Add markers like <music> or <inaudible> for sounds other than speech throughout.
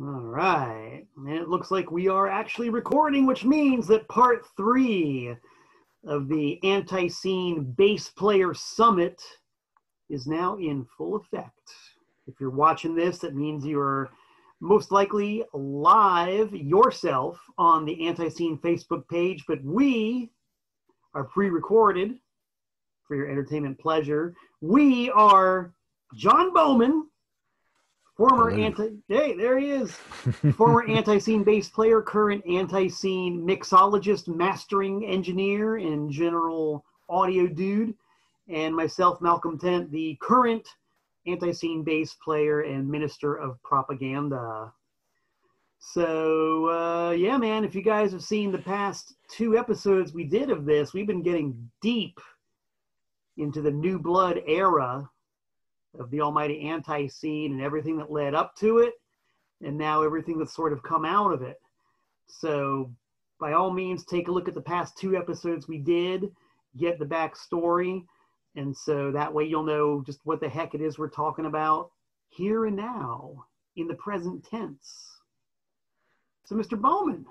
All right. And it looks like we are actually recording, which means that part three of the ANTiSEEN bass player summit is now in full effect. If you're watching this, that means you're most likely live yourself on the ANTiSEEN Facebook page, but we are pre recorded for your entertainment pleasure. We are Jon Bowman Former Hello. anti hey, there he is. <laughs> Former ANTiSEEN bass player, current ANTiSEEN mixologist, mastering engineer, and general audio dude. And myself, Malcolm Tent, the current ANTiSEEN bass player and minister of propaganda. So uh, yeah, man, if you guys have seen the past two episodes we did of this, we've been getting deep into the new blood era of the almighty ANTiSEEN and everything that led up to it, and now everything that's sort of come out of it. So, by all means, take a look at the past two episodes we did, get the backstory, and so that way you'll know just what the heck it is we're talking about here and now in the present tense. So, Mr. Bowman,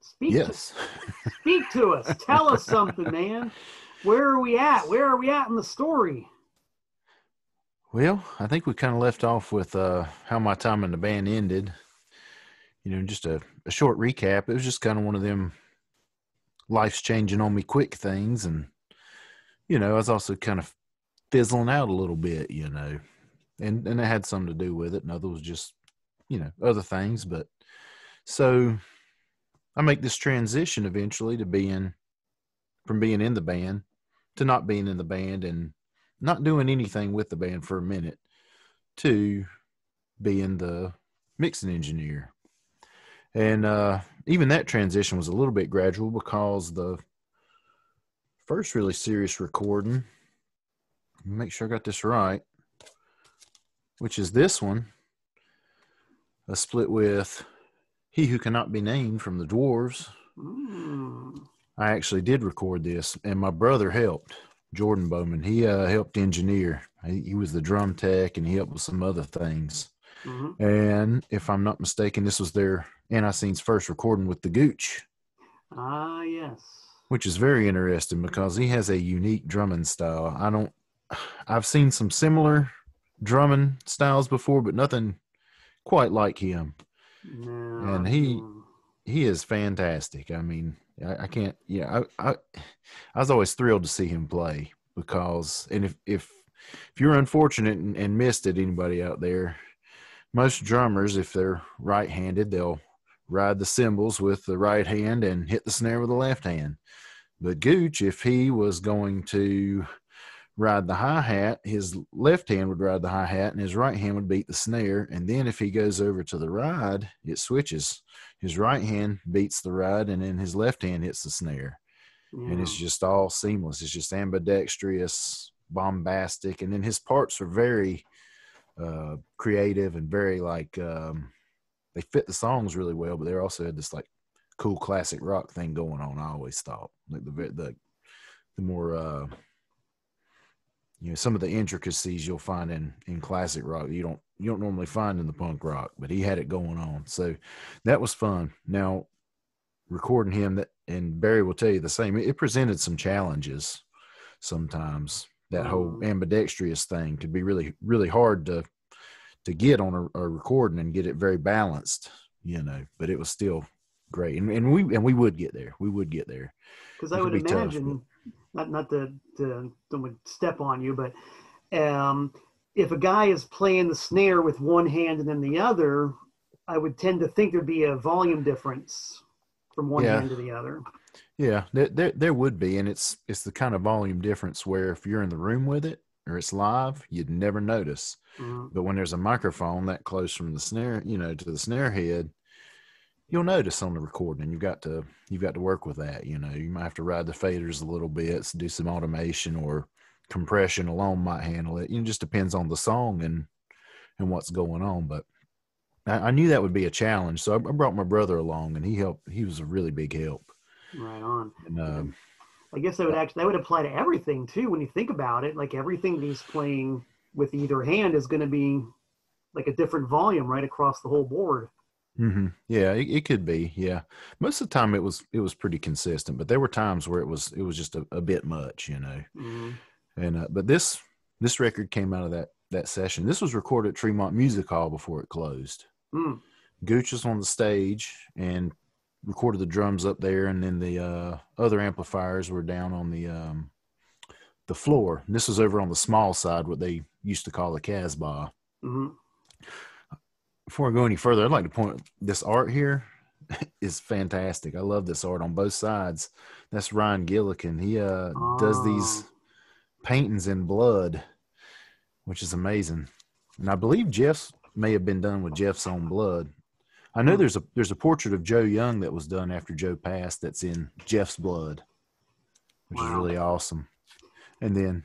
speak, Yes. to, speak to us. Tell us something, man. <laughs> Where are we at? Where are we at in the story? Well, I think we kind of left off with uh, how my time in the band ended. You know, just a, a short recap. It was just kind of one of them life's changing on me quick things. And, you know, I was also kind of fizzling out a little bit, you know, and, and it had something to do with it. And other was just, you know, other things. But so I make this transition eventually to being from being in the band to not being in the band and not doing anything with the band for a minute to being the mixing engineer. And uh, even that transition was a little bit gradual because the first really serious recording, make sure I got this right, which is this one, a split with He Who Cannot Be Named from the Dwarves. Mm. I actually did record this, and my brother helped. Jordan Bowman, he uh, helped engineer. He, he was the drum tech, and he helped with some other things. hmm And if I'm not mistaken, this was their ANTiSEEN's first recording with the Gooch, Ah, yes. which is very interesting because he has a unique drumming style. I don't, I've seen some similar drumming styles before, but nothing quite like him. No. And he- he is fantastic. I mean, I, I can't. Yeah, I, I I was always thrilled to see him play because, and if if if you're unfortunate and, and missed it, anybody out there, most drummers, if they're right-handed, they'll ride the cymbals with the right hand and hit the snare with the left hand. But Gooch, if he was going to ride the hi hat, his left hand would ride the hi hat, and his right hand would beat the snare. And then if he goes over to the ride, it switches his right hand beats the ride and then his left hand hits the snare. And it's just all seamless. It's just ambidextrous bombastic. And then his parts are very uh creative and very like um they fit the songs really well but they're also had this like cool classic rock thing going on i always thought. Like the the the more uh you know some of the intricacies you'll find in in classic rock you don't you don't normally find in the punk rock but he had it going on. So that was fun. Now recording him that and barry will tell you the same. It, presented some challenges sometimes that whole Mm. ambidextrous thing could be really really hard to to get on a, a recording and get it very balanced you know but it was still great. And, and we and we would get there. We would get there. Because I would be tough, imagine, not not to, to don't step on you, but um, if a guy is playing the snare with one hand and then the other, I would tend to think there'd be a volume difference from one Yeah. hand to the other. Yeah, there, there there would be, and it's it's the kind of volume difference where if you're in the room with it or it's live, you'd never notice. Mhm. But when there's a microphone that close from the snare, you know, to the snare head, you'll notice on the recording. And you've got to you've got to work with that. You know, you might have to ride the faders a little bit, do some automation or compression alone might handle it. It just depends on the song and and what's going on. But I, I knew that would be a challenge, so I, I brought my brother along, and he helped. He was a really big help. Right on. And um, I guess that would actually that would apply to everything too when you think about it. Like everything that he's playing with either hand is going to be like a different volume right across the whole board. Mm-hmm. Yeah, it, it could be. Yeah, most of the time it was it was pretty consistent, but there were times where it was it was just a, a bit much, you know. Mhm. And uh, but this this record came out of that that session. This was recorded at Tremont Music Hall before it closed. Mm. Gooch was on the stage and recorded the drums up there, and then the uh, other amplifiers were down on the um, the floor. And this was over on the small side, what they used to call the Casbah. Mhm. Before I go any further, I'd like to point this art here <laughs> is fantastic. I love this art on both sides. That's Ryan Gillikin. He uh, does these Oh. Paintings in blood, which is amazing. And I believe Jeff's may have been done with Jeff's own blood. I know Hmm. there's a there's a portrait of Joe Young that was done after Joe passed that's in Jeff's blood, which is really awesome. And then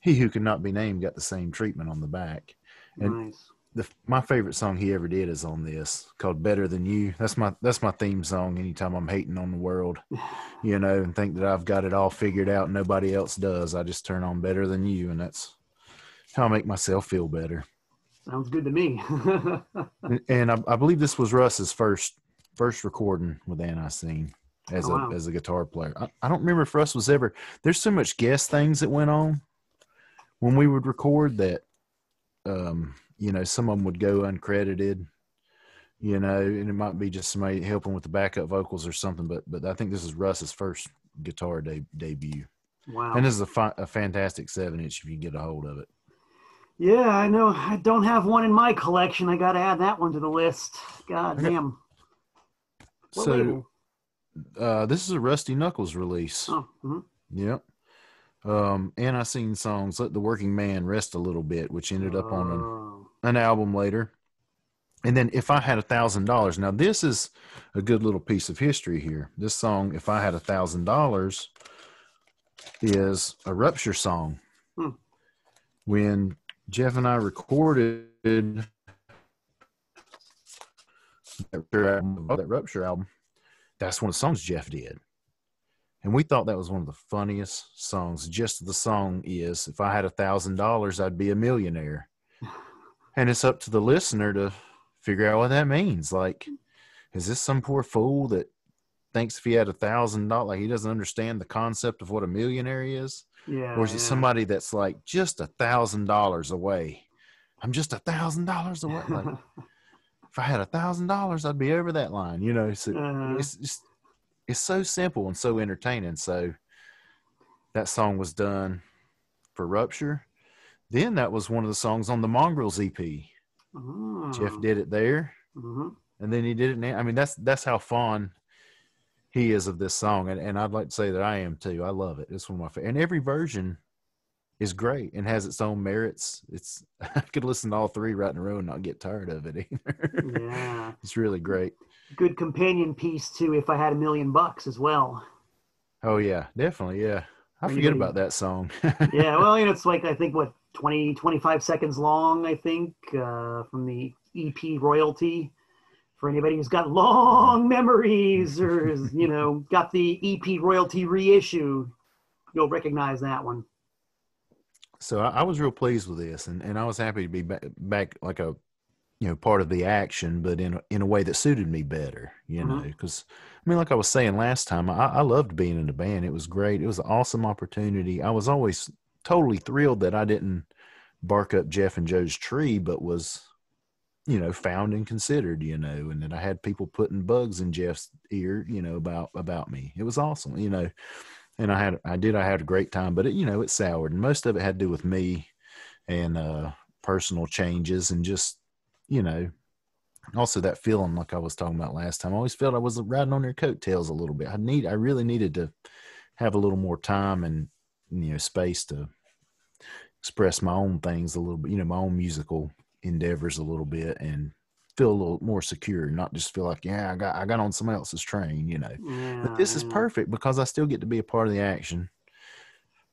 he who cannot be named got the same treatment on the back. And nice. The my favorite song he ever did is on this called "Better Than You." That's my that's my theme song. Anytime I'm hating on the world, <sighs> you know, and think that I've got it all figured out, and nobody else does, I just turn on "Better Than You," and that's how I make myself feel better. Sounds good to me. <laughs> And, and I, I believe this was Russ's first first recording with Anti as Oh, a as a guitar player. I, I don't remember if Russ was ever. There's so much guest things that went on when we would record that, um, you know, some of them would go uncredited, you know, and it might be just somebody helping with the backup vocals or something. But but I think this is Russ's first guitar de- debut, wow. and this is a, a fantastic seven inch if you can get a hold of it. yeah, I know. I don't have one in my collection. I got to add that one to the list. God Okay. damn. What so label? uh, this is a Rusty Knuckles release. Oh, mhm. Yep. Um, and I seen songs "Let the Working Man Rest a Little Bit," which ended up on an, album later. And then "If I Had a Thousand Dollars." Now this is a good little piece of history here. This song, "If I Had a Thousand Dollars," is a Rupture song. Hmm. When Jeff and I recorded that Rupture that Rupture album, that's one of the songs Jeff did. And we thought that was one of the funniest songs. Just the song is, if I had a thousand dollars, I'd be a millionaire. And it's up to the listener to figure out what that means. Like, is this some poor fool that thinks if he had a thousand dollars, like he doesn't understand the concept of what a millionaire is? Yeah. Or is it yeah. somebody that's like just a thousand dollars away? I'm just a thousand dollars away. Like, <laughs> if I had a thousand dollars, I'd be over that line, you know. So Uh, it's just it's so simple and so entertaining. So that song was done for Rupture. Then that was one of the songs on the Mongrels EP. oh. Jeff did it there, Mhm. and then he did it now. I mean, that's that's how fond he is of this song, and, and I'd like to say that I am too. I love it. It's one of my favorite, and every version is great and has its own merits. It's <laughs> I could listen to all three right in a row and not get tired of it <laughs> either. Yeah. it's really great. Good companion piece to If I Had a Million Bucks as well. Oh yeah, definitely. Yeah, I forget about that song. <laughs> yeah, well, you know, it's like I think what 20, 25 seconds long. I think uh, from the EP royalty. For anybody who's got long <laughs> memories or is, you know got the EP royalty reissue, you'll recognize that one. so I, I was real pleased with this, and, and I was happy to be back, back like a you know part of the action, but in a, in a way that suited me better. You Mhm. know, because I mean, like I was saying last time, I, I loved being in the band. It was great. It was an awesome opportunity. I was always totally thrilled that I didn't bark up Jeff and Joe's tree, but was you know found and considered. You know, and that I had people putting bugs in Jeff's ear. You know about about me. It was awesome. You know and I had I did I had a great time, but it, you know it soured, and most of it had to do with me and uh, personal changes, and just you know also that feeling like I was talking about last time. I always felt I was riding on their coattails a little bit. I need I really needed to have a little more time and you know space to express my own things a little bit, you know, my own musical endeavors a little bit, and feel a little more secure, not just feel like yeah I got I got on somebody else's train, you know. Yeah, But this is mm. perfect because I still get to be a part of the action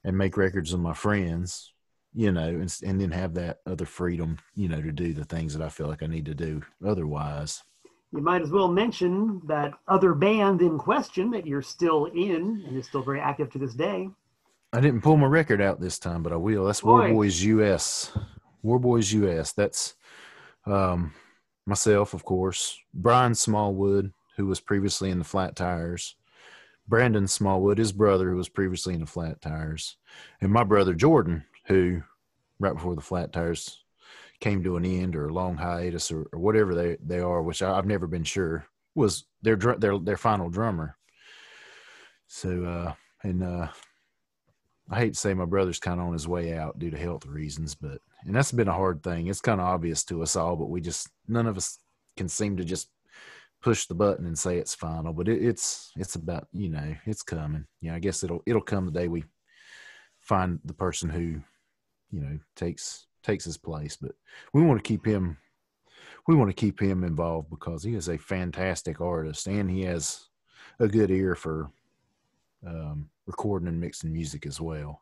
and make records with my friends, you know, and, and then have that other freedom, you know, to do the things that I feel like I need to do otherwise. You might as well mention that other band in question that you're still in and is still very active to this day. I didn't pull my record out this time, but I will. That's War Boys US. War Boys US. That's Um, myself, of course, Brian Smallwood, who was previously in the Flat Tires, Brandon Smallwood, his brother, who was previously in the Flat Tires, and my brother Jordan, who right before the Flat Tires came to an end or a long hiatus or, or whatever they, they are, which I, have never been sure, was their their their final drummer. So uh, and uh, I hate to say my brother's kind of on his way out due to health reasons, but and that's been a hard thing. It's kind of obvious to us all, but we just none of us can seem to just push the button and say it's final. But it, it's it's about you know it's coming. Yeah, I guess it'll it'll come the day we find the person who you know takes takes his place. But we want to keep him we want to keep him involved because he is a fantastic artist and he has a good ear for um, recording and mixing music as well.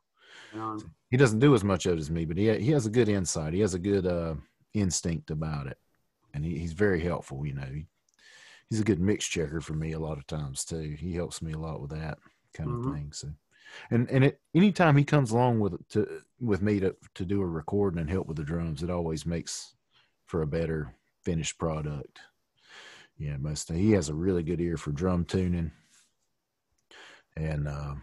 Um, he doesn't do as much of it as me, but he he has a good insight. He has a good uh, instinct about it, and he, he's very helpful. You know, he, he's a good mix checker for me a lot of times too. He helps me a lot with that kind mm-hmm. of thing. So, and and it, anytime he comes along with to with me to to do a recording and help with the drums, it always makes for a better finished product. Yeah, most he has a really good ear for drum tuning, and uh,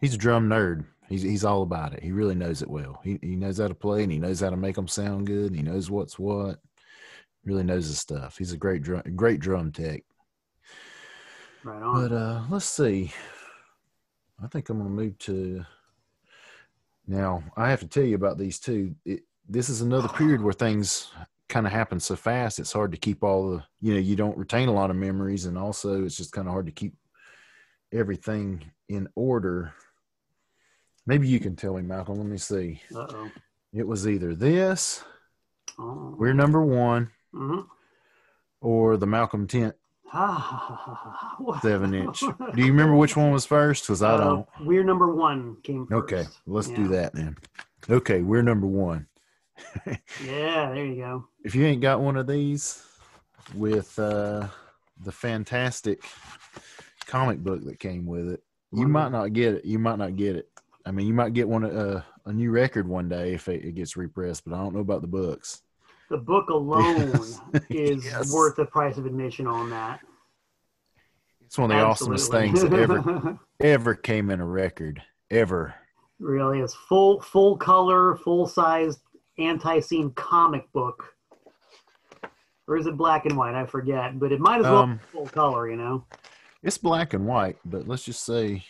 he's a drum nerd. He's he's all about it. He really knows it well. He he knows how to play and he knows how to make them sound good. And he knows what's what. Really knows his stuff. He's a great drum great drum tech. Right on. But uh, let's see. I think I'm going to move to. Now I have to tell you about these two. It, this is another period where things kind of happen so fast. It's hard to keep all the. You know, you don't retain a lot of memories, and also it's just kind of hard to keep everything in order. Maybe you can tell me, Malcolm. Let me see. Uh-oh. It was either this, oh. we're number one, mm-hmm. or the Malcolm Tent seven inch. <laughs> Do you remember which one was first? Because I uh, don't. We're number one came first. Okay, let's yeah. do that then. Okay, we're number one. <laughs> yeah, there you go. If you ain't got one of these with uh, the fantastic comic book that came with it, you might not get it. You might not get it. I mean, you might get one uh, a new record one day if it, it, gets repressed, but I don't know about the books. The book alone <laughs> is yes. worth the price of admission on that. It's one of the Absolutely. awesomest things that ever <laughs> ever came in a record ever. Really, it's full full color, full size ANTiSEEN comic book. Or is it black and white? I forget, but it might as well um, be full color, you know. It's black and white, but let's just say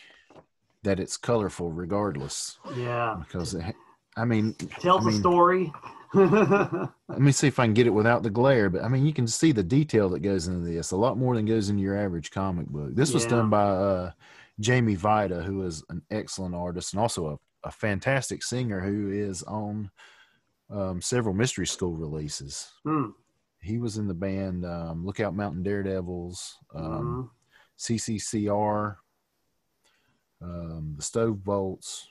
that it's colorful regardless. Yeah. Because it, I mean, tells I mean, a story. <laughs> let me see if I can get it without the glare. But I mean, you can see the detail that goes into this. A lot more than goes into your average comic book. This was done by uh, Jamie Vida, who is an excellent artist and also a, a fantastic singer who is on um, several Mystery School releases. Hmm. He was in the band um, Lookout Mountain Daredevils. Um, mm-hmm. CCCR, um, the Stove Bolts,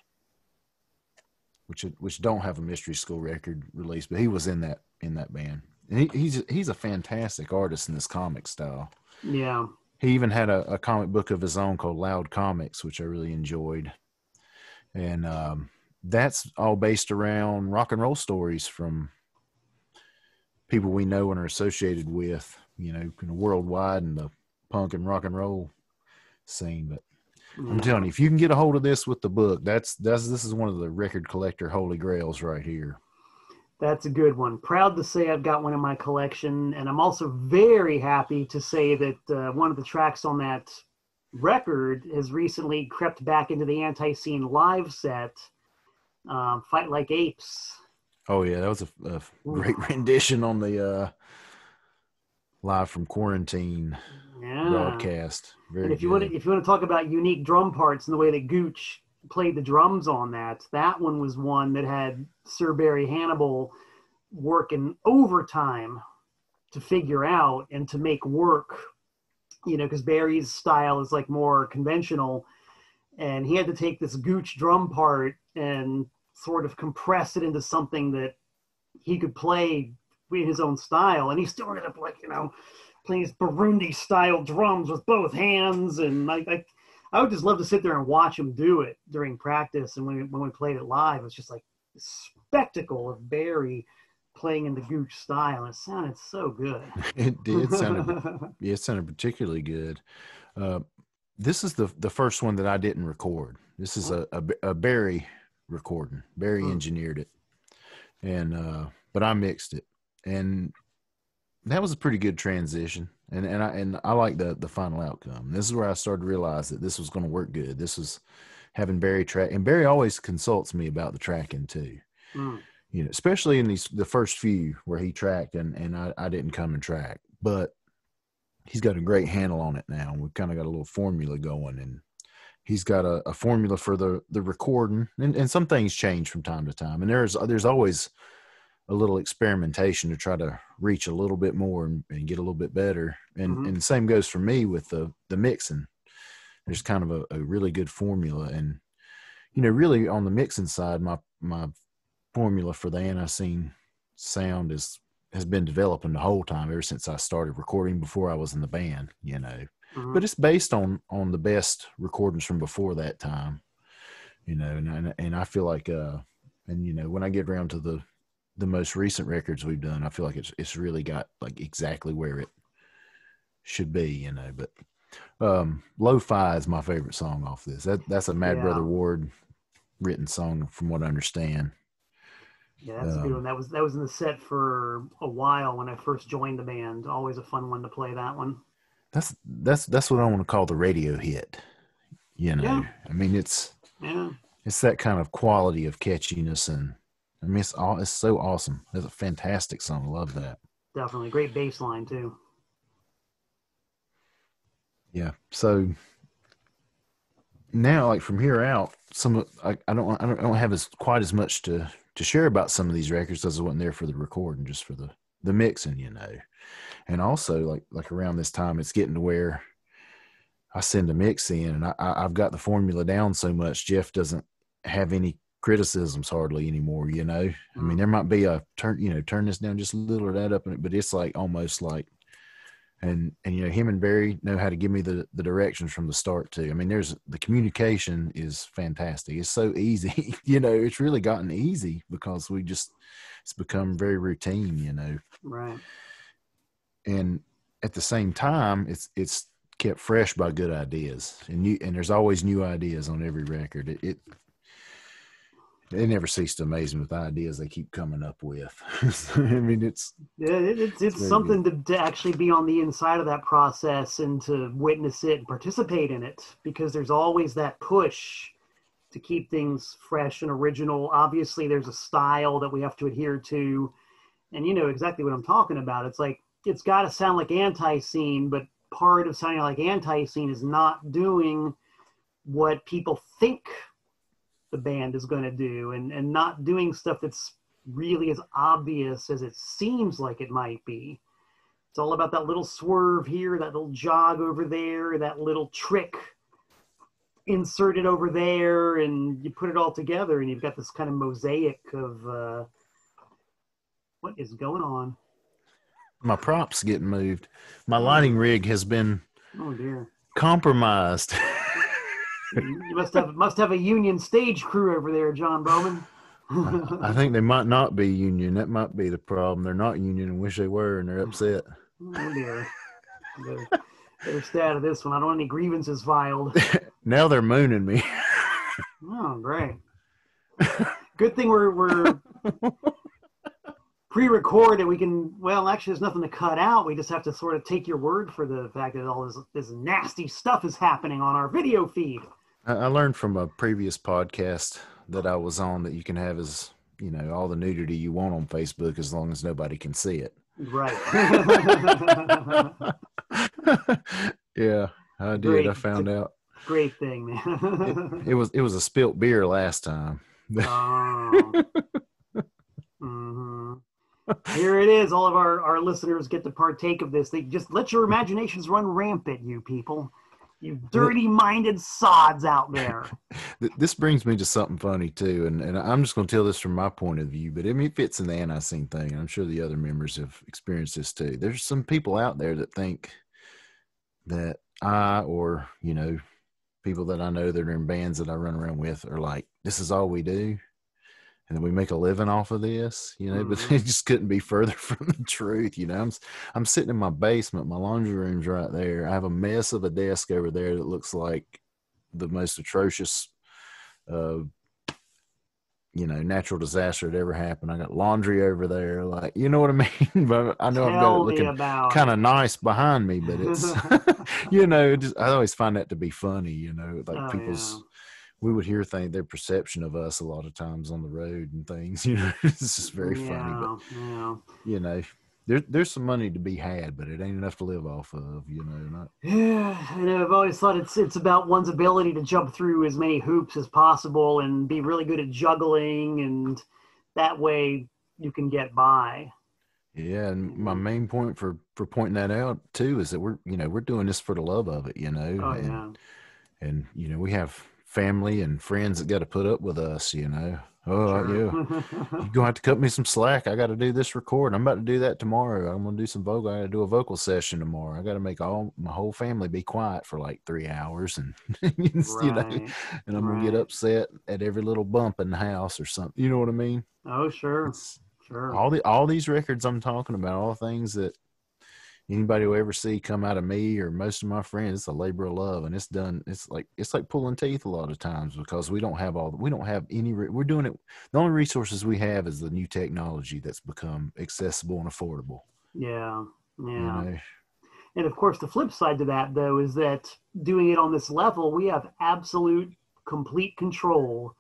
which which don't have a Mystery School record release, but he was in that in that band. And he, he's he's a fantastic artist in this comic style. Yeah. He even had a, a comic book of his own called Loud Comics, which I really enjoyed. And um, that's all based around rock and roll stories from people we know and are associated with, you know, kind of worldwide and the punk and rock and roll scene. But I'm telling you, if you can get a hold of this with the book, that's that's this is one of the record collector holy grails right here. That's a good one. Proud to say I've got one in my collection, and I'm also very happy to say that uh, one of the tracks on that record has recently crept back into the ANTiSEEN live set, um, "Fight Like Apes." Oh yeah, that was a, a great <laughs> rendition on the uh, live from quarantine yeah. broadcast. Very and if good. you want to, if you want to talk about unique drum parts and the way that Gooch played the drums on that, that one was one that had Sir Barry Hannibal working overtime to figure out and to make work. You know, because Barry's style is like more conventional, and he had to take this Gooch drum part and sort of compress it into something that he could play in his own style, and he still ended up like you know plays Burundi style drums with both hands, and I, I, I would just love to sit there and watch him do it during practice. And when when we played it live, it was just like a spectacle of Barry playing in the Gooch style. And it sounded so good. <laughs> it did sound <laughs> yeah, it sounded particularly good. Uh, this is the the first one that I didn't record. This is a a, a Barry recording. Barry hmm. engineered it, and uh, but I mixed it, and that was a pretty good transition. And and I and I like the the final outcome. This is where I started to realize that this was going to work good. This was having Barry track, and Barry always consults me about the tracking too. Mm. You know, especially in these the first few where he tracked and and I, I didn't come and track, but he's got a great handle on it now. We've kind of got a little formula going, and he's got a, a formula for the the recording, and, and some things change from time to time. And there's there's always a little experimentation to try to reach a little bit more and, and get a little bit better. And mm-hmm. and the same goes for me with the the mixing. There's kind of a, a really good formula, and you know, really on the mixing side, my my formula for the anti sound is has been developing the whole time ever since I started recording before I was in the band, you know. Mm-hmm. But it's based on on the best recordings from before that time, you know, and and, and I feel like uh and you know when I get around to the the most recent records we've done, I feel like it's it's really got like exactly where it should be, you know. But um Lo-Fi is my favorite song off this. That that's a Mad yeah. Brother Ward written song from what I understand. Yeah, that's um, a good um, one. That was that was in the set for a while when I first joined the band. Always a fun one to play that one. That's that's that's what I want to call the radio hit. You know, yeah. I mean it's yeah, it's that kind of quality of catchiness and I mean it's all it's so awesome. It's a fantastic song. Love that. Definitely great bass line too. Yeah. So now, like from here out, some I, I don't I don't, I don't have as quite as much to to share about some of these records as I wasn't there for the recording, just for the the mixing, you know. And also, like like around this time, it's getting to where I send a mix in, and I, I've got the formula down so much. Jeff doesn't have any criticisms hardly anymore. You know, I mean, mm. there might be a turn, you know, turn this down just a little or that up, but it's like almost like and and you know him and Barry know how to give me the the directions from the start too. I mean, there's the communication is fantastic. It's so easy, <laughs> you know. It's really gotten easy because we just it's become very routine, you know. Right. And at the same time, it's it's kept fresh by good ideas, and you and there's always new ideas on every record. It, it they never cease to amaze me with ideas they keep coming up with. <laughs> I mean, it's yeah, it's it's, something to, to actually be on the inside of that process and to witness it and participate in it because there's always that push to keep things fresh and original. Obviously, there's a style that we have to adhere to, and you know exactly what I'm talking about. It's like it's got to sound like ANTiSEEN, but part of sounding like ANTiSEEN is not doing what people think the band is going to do and, and not doing stuff that's really as obvious as it seems like it might be. It's all about that little swerve here, that little jog over there, that little trick inserted over there, and you put it all together, and you've got this kind of mosaic of uh, what is going on. My props getting moved. My lighting rig has been oh dear compromised. <laughs> you must have must have a union stage crew over there, Jon Bowman. I think they might not be union. That might be the problem. They're not union and wish they were, and they're upset. Oh dear. Stay out of this one. I don't want any grievances filed. <laughs> now they're mooning me. oh, great. Good thing we're we're pre-recorded. we can well actually there's nothing to cut out we just have to sort of take your word for the fact that all this, this nasty stuff is happening on our video feed I learned from a previous podcast that I was on that you can have as you know all the nudity you want on Facebook as long as nobody can see it. Right. <laughs> yeah, I did. Great. I found out. Great thing, man. it, it, was it was a spilt beer last time. oh. mm-hmm. Here it is. All of our, our listeners get to partake of this. They just let your imaginations run rampant, you people. You dirty minded sods out there. <laughs> this brings me to something funny too, and, and I'm just going to tell this from my point of view, but I mean, it fits in the ANTiSEEN thing, I'm sure the other members have experienced this too. There's some people out there that think that I, or you know, people that I know that are in bands that I run around with, are like, this is all we do, and then we make a living off of this, you know. But <laughs> Mhm. it just couldn't be further <laughs> from the truth, you know. I'm I'm sitting in my basement, my laundry room's right there. I have a mess of a desk over there that looks like the most atrocious, uh, you know, natural disaster that ever happened. I got laundry over there, like you know what I <laughs> mean. but I know I've got it looking kind of nice behind me, but it's you know, just, I always find that to be funny, you know, like Oh, people's yeah. We would hear things their perception of us a lot of times on the road and things, <laughs> you know. it's just very funny, but yeah, you know, there, there's some money to be had, but it ain't enough to live off of, you know. Not yeah. I know. I've always thought it's it's about one's ability to jump through as many hoops as possible and be really good at juggling, and that way you can get by. yeah, and my main point for for pointing that out too is that we're you know we're doing this for the love of it, you know, Oh and yeah. and you know we have family and friends that got to put up with us, you know. Oh yeah, You're gonna have to cut me some slack. I got to do this record. I'm about to do that tomorrow. I'm gonna do some vocal. I got to do a vocal session tomorrow. I got to make all my whole family be quiet for like three hours, and <laughs> you know, and I'm gonna get upset at every little bump in the house or something. You know what I mean? Oh sure, It's sure. all the all these records I'm talking about, all things that anybody will ever see come out of me or most of my friends. It's a labor of love, and it's done. It's like it's like pulling teeth a lot of times because we don't have all. We don't have any. We're doing it. The only resources we have is the new technology that's become accessible and affordable. Yeah, You yeah. know? And of course, the flip side to that, though, is that doing it on this level, we have absolute, complete control.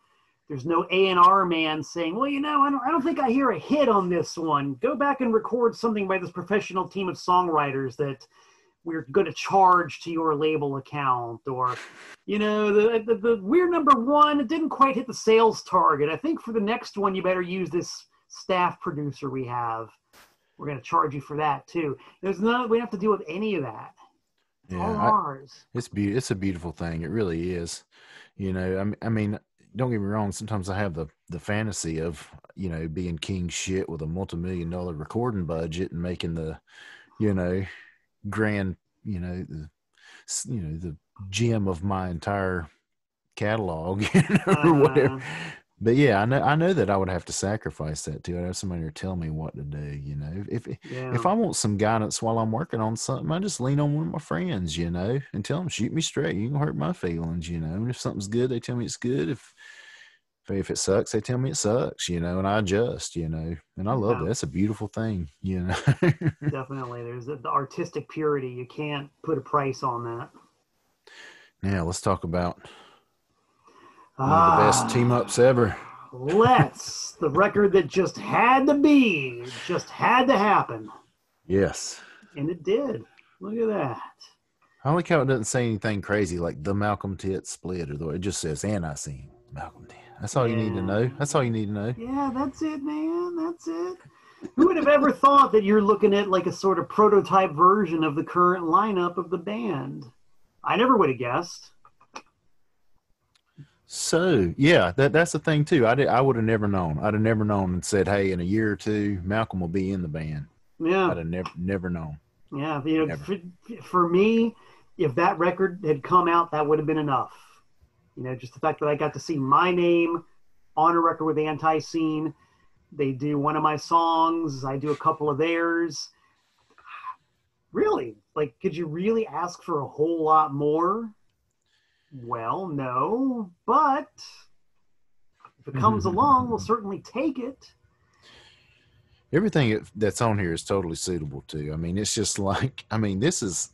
There's no A and R man saying, "Well, you know, I don't, I don't think I hear a hit on this one. Go back and record something by this professional team of songwriters that we're going to charge to your label account." Or, you know, the, the the we're number one. It didn't quite hit the sales target. I think for the next one, you better use this staff producer we have. We're going to charge you for that too. There's no, we don't have to deal with any of that. It's all Yeah, I- It's be it's a beautiful thing. It really is. You know, I I mean, don't get me wrong. Sometimes I have the the fantasy of you know being king shit with a multi million dollar recording budget and making the, you know, grand, you know, the, you know, the gem of my entire catalog, <laughs> you know, or whatever. Uh, But yeah, I know I know that I would have to sacrifice that too. I'd have somebody to tell me what to do. You know, if if, yeah. if I want some guidance while I'm working on something, I just lean on one of my friends, you know, and tell them, shoot me straight. You can hurt my feelings, you know. And if something's good, they tell me it's good. If if it sucks, they tell me it sucks, you know, and I adjust, you know. And I love Yeah. that. That's a beautiful thing, you know. <laughs> Definitely. There's the the artistic purity. You can't put a price on that. now let's talk about one of the best Ah, team ups ever. Let's. <laughs> The record that just had to be, just had to happen. Yes. And it did. Look at that. I like how it doesn't say anything crazy like the Malcolm Tent split or the it just says ANTiSEEN Malcolm Tent. That's all you need to know. That's all you need to know. Yeah, that's it, man. That's it. Who would have ever thought that you're looking at like a sort of prototype version of the current lineup of the band? I never would have guessed. So yeah, that that's the thing too. I did, I would have never known. I'd have never known and said, hey, in a year or two, Malcolm will be in the band. Yeah. I'd have never never known. Yeah, you know, for, for me, if that record had come out, that would have been enough. You know, just the fact that I got to see my name on a record with ANTiSEEN. They do one of my songs, I do a couple of theirs. Really? Like, could you really ask for a whole lot more? Well, no, but if it comes mm-hmm. along, we'll certainly take it. Everything that's on here is totally suitable too. I mean, it's just like I mean, this is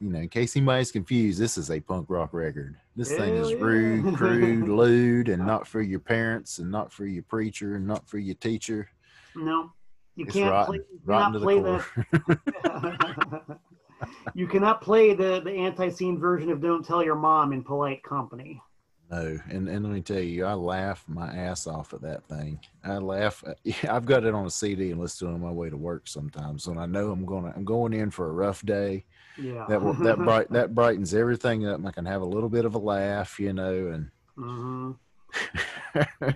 you know, in case anybody's confused, this is a punk rock record. This thing Hell is yeah. rude, crude, <laughs> lewd, and not for your parents, and not for your preacher, and not for your teacher. No, you It's can't rotten, play. Rotten the play that. <laughs> you cannot play the the ANTiSEEN version of "Don't Tell Your Mom" in polite company. No, and and let me tell you, I laugh my ass off at that thing. I laugh. Uh, <laughs> I've got it on a CD and listen to it on my way to work sometimes. When I know I'm gonna, I'm going in for a rough day. Yeah, That will- that bright that brightens everything up. and I can have a little bit of a laugh, you know, and hmm <laughs>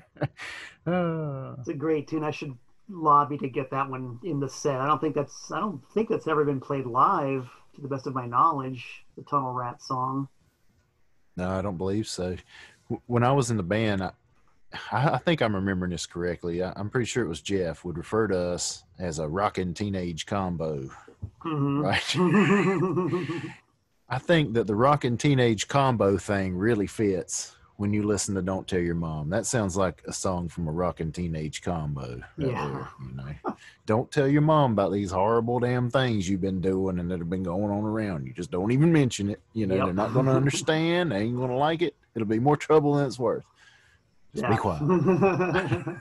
Ah. It's a great tune. I should lobby to get that one in the set. I don't think that's. I don't think that's ever been played live, to the best of my knowledge. The Tunnel Rat song. no, I don't believe so. When I was in the band, I, I, think I'm remembering this correctly. I, I'm pretty sure it was Jeff would refer to us as a rockin' teenage combo, Mhm. right? <laughs> I think that the rockin' teenage combo thing really fits when you listen to "Don't Tell Your Mom." That sounds like a song from a rockin' teenage combo. Yeah. there, you know, don't tell your mom about these horrible damn things you've been doing and that have been going on around you. Just don't even mention it. You know, Yep. they're not going <laughs> to understand. They ain't going to like it. It'll be more trouble than it's worth. Just be quiet. <laughs>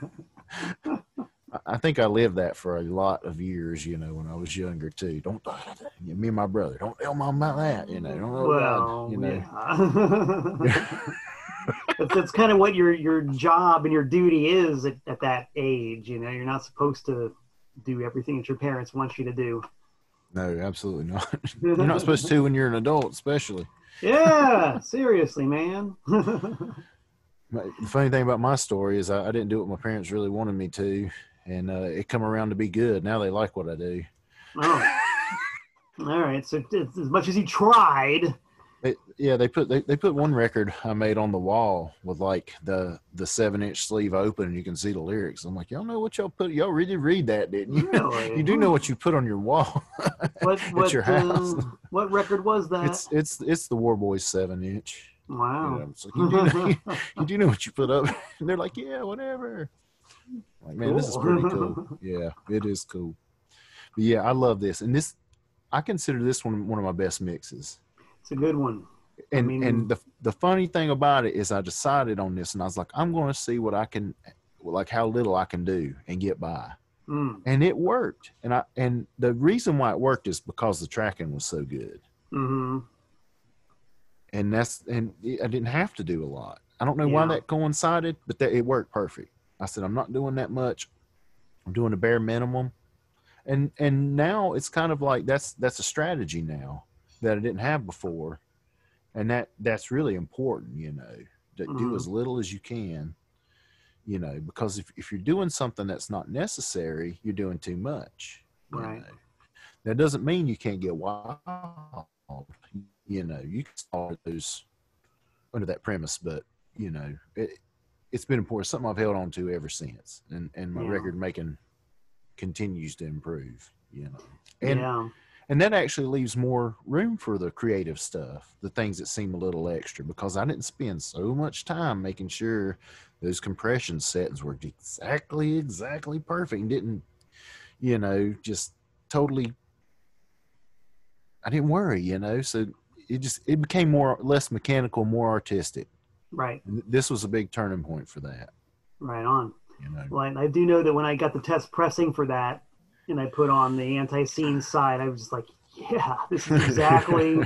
I- think I lived that for a lot of years, you know, when I was younger too. Don't me and my brother, don't tell mom about that, you know. Don't well, about, you know. yeah. <laughs> that's, that's kind of what your your job and your duty is at, at that age. You know, you're not supposed to do everything that your parents want you to do. No, absolutely not. <laughs> You're not supposed to when you're an adult, especially. yeah, seriously, man. The funny thing about my story is I, I didn't do what my parents really wanted me to, and uh, it come around to be good. Now they like what I do. oh. All right, so it's, as much as he tried, They, yeah, they put they, they put one record I made on the wall with like the the seven inch sleeve open, and you can see the lyrics. I'm like, y'all know what y'all put? Y'all really read that, didn't you? Really? <laughs> you do know what you put on your wall. <laughs> what what your house. uh, what record was that? it's it's it's the War Boys seven inch. Wow. like, you, do know, <laughs> you do know what you put up, <laughs> and they're like, yeah, whatever. Like, man, this is Cool. pretty cool. <laughs> Yeah, it is cool. But yeah, I love this, and this I consider this one one of my best mixes. It's a good one. and mean- and the the funny thing about it is I decided on this and I was like I'm going to see what I can like how little I can do and get by Mm. and it worked and I and the reason why it worked is because the tracking was so good hmm and that's and I didn't have to do a lot. I don't know why that coincided but that it worked perfect. I said I'm not doing that much. I'm doing the bare minimum. And and now it's kind of like that's that's a strategy now that I didn't have before. And that that's really important you know to do Mhm. as little as you can you know because if, if you're doing something that's not necessary you're doing too much Right. know. that doesn't mean you can't get wild you know you can start those under that premise but you know it, it's been important something i've held on to ever since and and my Yeah. record making continues to improve you know and yeah. and that actually leaves more room for the creative stuff the things that seem a little extra because i didn't spend so much time making sure those compression settings were exactly exactly perfect and didn't you know just totally i didn't worry you know so it just it became more less mechanical more artistic Right. and this was a big turning point for that Right on. you know Well, I, I do know that when I got the test pressing for that, and I put on the ANTiSEEN side, I was just like, yeah, this is exactly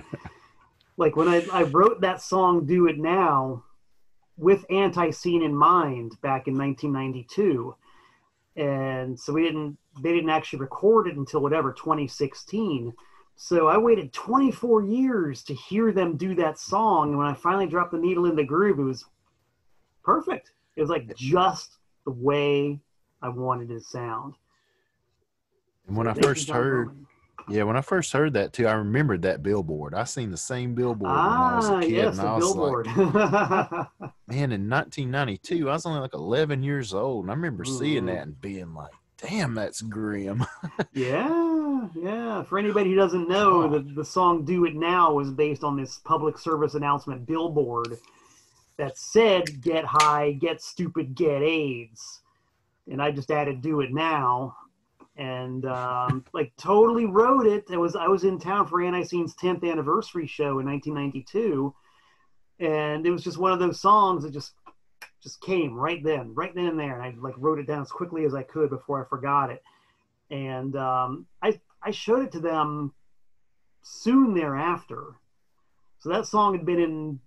<laughs> like when I, I wrote that song "Do It Now" with ANTiSEEN in mind back in 1992, and so we didn't they didn't actually record it until whatever 2016. So I waited 24 years to hear them do that song, and when I finally dropped the needle in the groove, it was perfect. It was like just the way I wanted it to sound. and when i first heard. Yeah, when I first heard that too, I remembered that billboard. I seen the same billboard when I Ah, was a kid, yes, and the I was billboard. like, <laughs> man, in 1992, I was only like 11 years old, and I remember seeing Mhm. that and being like, damn, that's grim. <laughs> yeah, yeah. For anybody who doesn't know, the, the song "Do It Now" was based on this public service announcement billboard that said "Get high, get stupid, get AIDS," and I just added "Do It Now." And um, like totally wrote it. It was I was in town for ANTiSEEN's 10th anniversary show in 1992, and it was just one of those songs that just just came right then, right then and there. And I like wrote it down as quickly as I could before I forgot it. And um, I I showed it to them soon thereafter. So that song had been in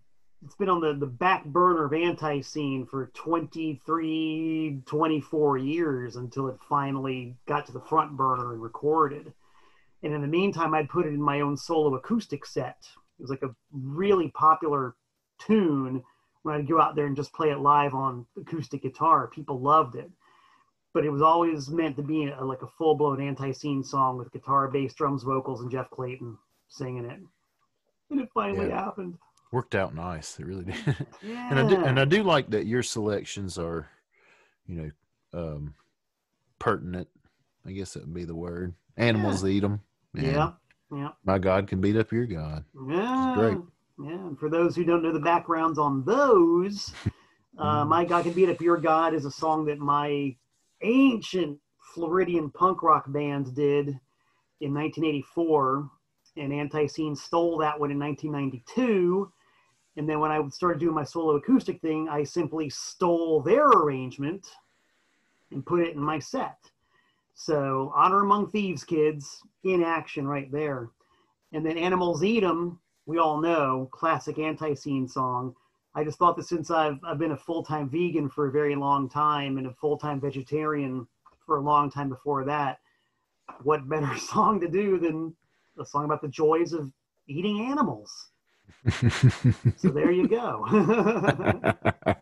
it's been on the, the back burner of ANTiSEEN for 23 24 years until it finally got to the front burner and recorded. And in the meantime i'd put it in my own solo acoustic set. It was like a really popular tune. When i'd go out there and just play it live on acoustic guitar people loved it but it was always meant to be a, like a full-blown ANTiSEEN song with guitar bass drums vocals and jeff clayton singing it and it finally Yeah. happened Worked out nice. It really did. Yeah. <laughs> and I do, and I do like that your selections are, you know, um, pertinent. I guess that would be the word. Animals eat 'em. eat them. yeah. Yeah. My God can beat up your God. Yeah. great. Yeah. And for those who don't know the backgrounds on those, <laughs> uh, Mm. My God Can Beat Up Your God is a song that my ancient Floridian punk rock bands did in 1984. And ANTiSEEN stole that one in 1992. And then when I started doing my solo acoustic thing, I simply stole their arrangement and put it in my set. So Honor Among Thieves, kids, in action right there. And then Animals Eat 'em, we all know, classic ANTiSEEN song. I just thought that since I've, I've been a full-time vegan for a very long time and a full-time vegetarian for a long time before that, what better <laughs> song to do than a song about the joys of eating animals? <laughs> So there you go. <laughs>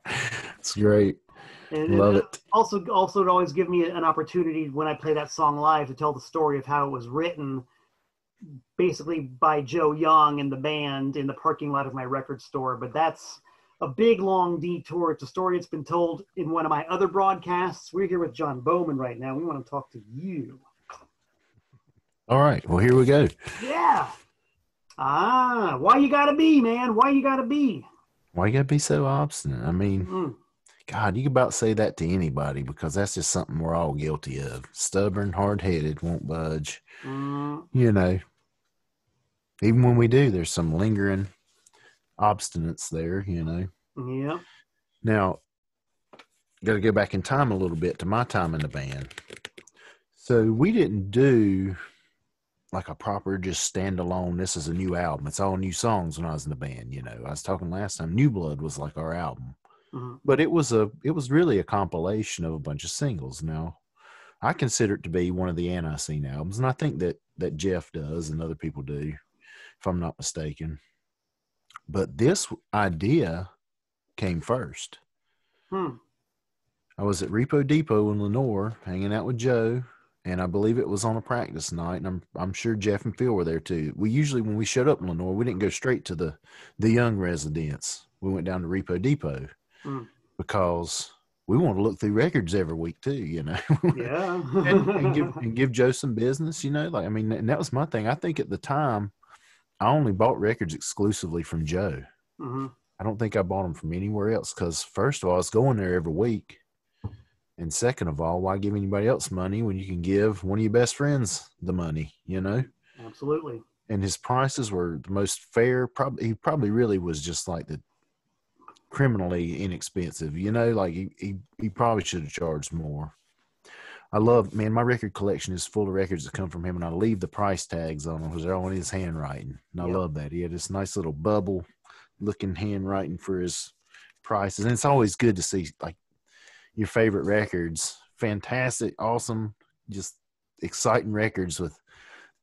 it's great. and, Love and it. also also to always give me an opportunity when I play that song live to tell the story of how it was written, basically by Joe Young and the band in the parking lot of my record store. But that's a big long detour. It's a story that's been told in one of my other broadcasts. We're here with Jon Bowman right now. We want to talk to you. All right. Well, here we go. Yeah. Ah, why you gotta be, man? Why you gotta be? Why you gotta be so obstinate? I mean, Mm, God, you can about say that to anybody because that's just something we're all guilty of. Stubborn, hard headed, won't budge. mm, You know, even when we do, there's some lingering obstinance there, you know. yeah. Now, got to go back in time a little bit to my time in the band. So we didn't do like a proper just standalone. This is a new album. It's all new songs when I was in the band. You know, I was talking last time. New Blood was like our album, mhm, but it was a it was really a compilation of a bunch of singles. Now, I consider it to be one of the ANTiSEEN albums, and I think that that Jeff does and other people do, if I'm not mistaken. But this idea came first. hmm. I was at Repo Depot in Lenoir hanging out with Joe, and I believe it was on a practice night, and I'm I'm sure Jeff and Phil were there too. We usually when we showed up in Lenoir, we didn't go straight to the the young residents. We went down to Repo Depot Hmm. because we want to look through records every week too, you know. <laughs> Yeah. and, and give <laughs> and give Joe some business, you know. Like I mean, and that was my thing. I think at the time, I only bought records exclusively from Joe. Mhm. I don't think I bought them from anywhere else because first of all, I was going there every week, and second of all, why give anybody else money when you can give one of your best friends the money? You know. Absolutely. And his prices were the most fair. Probably he probably really was just like the criminally inexpensive. You know, like he he, he probably should have charged more. I love, man, my record collection is full of records that come from him, and I leave the price tags on them because they're all in his handwriting. And I Yep. love that. He had this nice little bubble looking handwriting for his prices. And it's always good to see like your favorite records, fantastic, awesome, just exciting records with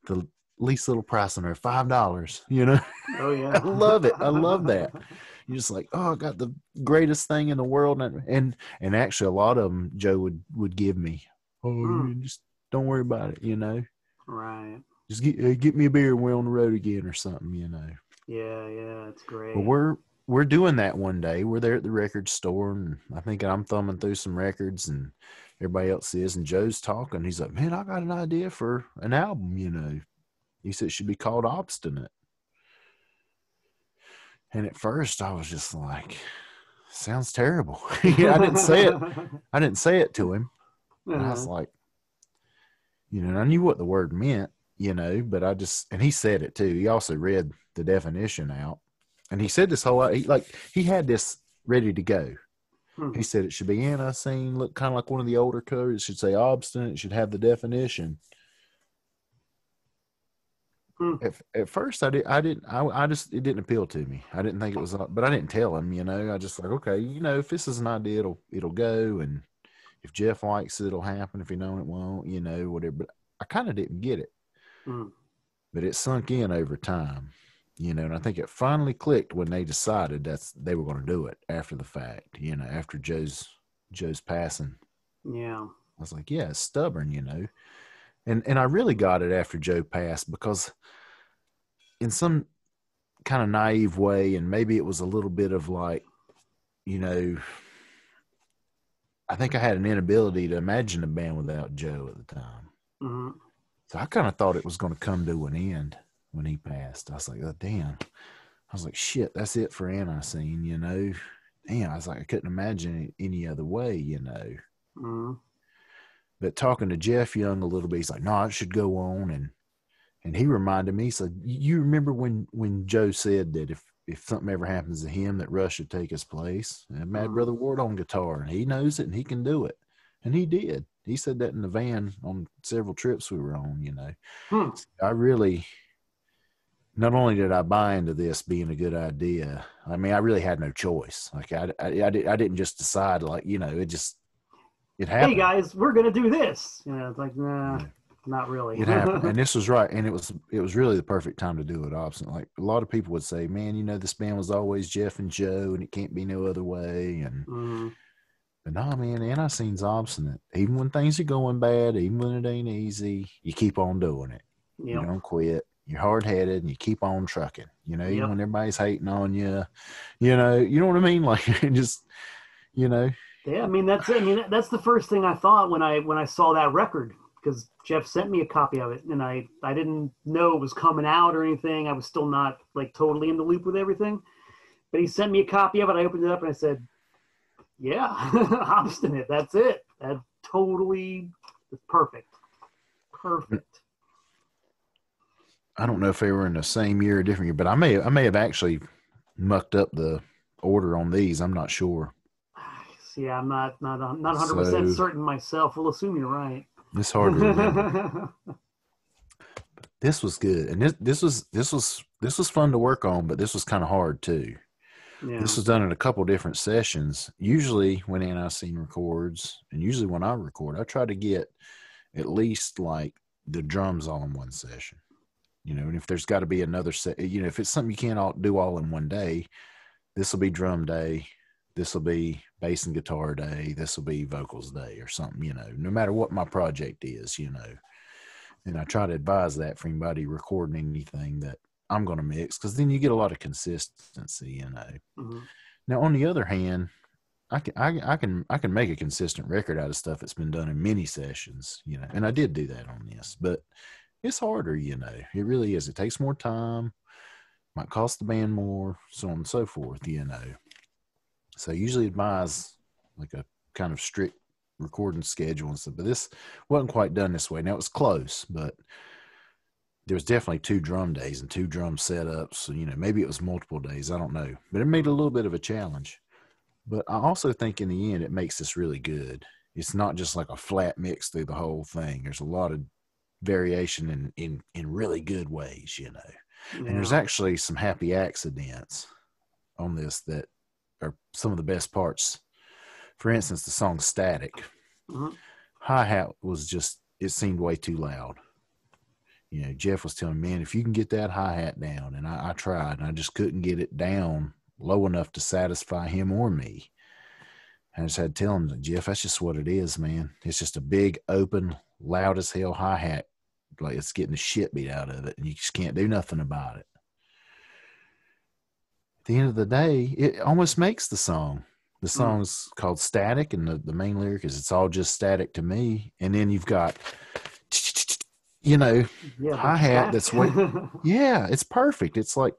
the least little price on there, five dollars, you know? Oh yeah. <laughs> I love it. I love that. <laughs> You're just like, oh, I got the greatest thing in the world, and and, and actually, a lot of them Joe would would give me. Oh, you just don't worry about it, you know. Right. Just get uh, get me a beer, and we're on the road again, or something, you know. Yeah, yeah, it's great. But we're we're doing that one day. We're there at the record store, and I think I'm thumbing through some records, and everybody else is. And Joe's talking. He's like, "Man, I got an idea for an album." You know, he said it should be called Obstinate. And at first, I was just like, "Sounds terrible." <laughs> yeah, I didn't say it. <laughs> I didn't say it to him. And I was Uh-huh. like, you know, and I knew what the word meant, you know, but I just, and he said it too. He also read the definition out. And he said this whole, he, like, he had this ready to go. Hmm. He said it should be in. ANTiSEEN, look kind of like one of the older codes. It should say obstinate. It should have the definition. Hmm. At, at first, I did. I didn't. I, I just it didn't appeal to me. I didn't think it was. But I didn't tell him. You know, I just like okay. You know, if this is an idea, it'll it'll go. And if Jeff likes it, it'll happen. If he don't, it won't. You know, whatever. But I kind of didn't get it. Hmm. But it sunk in over time. You know, and I think it finally clicked when they decided that's they were going to do it after the fact. You know, after Joe's Joe's passing. Yeah. I was like, yeah, it's stubborn, you know. And and I really got it after Joe passed because in some kind of naive way, and maybe it was a little bit of like, you know, I think I had an inability to imagine a band without Joe at the time. Mhm. So I kind of thought it was going to come to an end when he passed. I was like, oh, damn. I was like, shit, that's it for ANTiSEEN, you know? Damn, I was like, I couldn't imagine it any other way, you know? Mhm. But talking to Jeff Young a little bit, he's like, no, it should go on. And and he reminded me, he said, you remember when, when Joe said that if, if something ever happens to him, that Rush should take his place? And Mad Mhm. Brother Ward on guitar, and he knows it and he can do it. And he did. He said that in the van on several trips we were on, you know. Hmm. I really, not only did I buy into this being a good idea, I mean, I really had no choice. Like I, I, I, did, I didn't just decide, like you know, it just it happened. Hey guys, we're gonna do this. You know, it's like nah, Yeah. Not really. It happened, and this <laughs> was right, and it was it was really the perfect time to do it. Opposite, like a lot of people would say, "Man, you know, this band was always Jeff and Joe, and it can't be no other way." And Mhm. but nah, man, and ANTiSEEN's obstinate. Even when things are going bad, even when it ain't easy, you keep on doing it. You don't quit. You're hard headed and you keep on trucking. You know, even when everybody's hating on you, you know, you know what I mean? <laughs> Like just, you know, Yeah, I mean that's it. I mean that's the first thing I thought when I when I saw that record because Jeff sent me a copy of it and I I didn't know it was coming out or anything. I was still not like totally in the loop with everything. But he sent me a copy of it. I opened it up and I said, "Yeah, <laughs> obstinate. That's it. That's totally perfect. Perfect." I don't know if they were in the same year or different year, but I may I may have actually mucked up the order on these. I'm not sure. <sighs> Yeah, I'm not not not 100 percent So- certain myself. We'll assume you're right. It's hard to remember. this was good, and this this was this was this was fun to work on, but this was kind of hard too. yeah. This was done in a couple different sessions. Usually, when Anti records, and usually when I record, I try to get at least like the drums all in one session. You know, and if there's got to be another set, you know, if it's something you can't all do all in one day, this will be drum day, this will be bass and guitar day, this will be vocals day or something. You know, no matter what my project is, you know. And I try to advise that for anybody recording anything that I'm going to mix because then you get a lot of consistency, you know. Mhm. Now, on the other hand, I can I, I can I can make a consistent record out of stuff that's been done in many sessions, you know, and I did do that on this, but it's harder, you know. It really is. It takes more time, might cost the band more, so on and so forth, you know. So I usually advise like a kind of strict recording schedule and stuff, but this wasn't quite done this way. Now it was close, but there was definitely two drum days and two drum setups. So, you know, maybe it was multiple days. I don't know. But it made a little bit of a challenge. But I also think in the end, it makes this really good. It's not just like a flat mix through the whole thing. There's a lot of variation in, in, in really good ways, you know. And there's actually some happy accidents on this that are some of the best parts. For instance, the song Static. Mhm. Hi hat was just, it seemed way too loud. You know, Jeff was telling me, man, if you can get that hi hat down, and I, I tried, and I just couldn't get it down low enough to satisfy him or me. I just had to tell him, Jeff, that's just what it is, man. It's just a big, open, loud as hell hi hat. Like it's getting the shit beat out of it, and you just can't do nothing about it. The end of the day, it almost makes the song. The Mm. song's called Static, and the, the main lyric is It's all just static to me. And then you've got, you know, yeah, hi-hat that's what. <laughs> yeah, it's perfect. It's like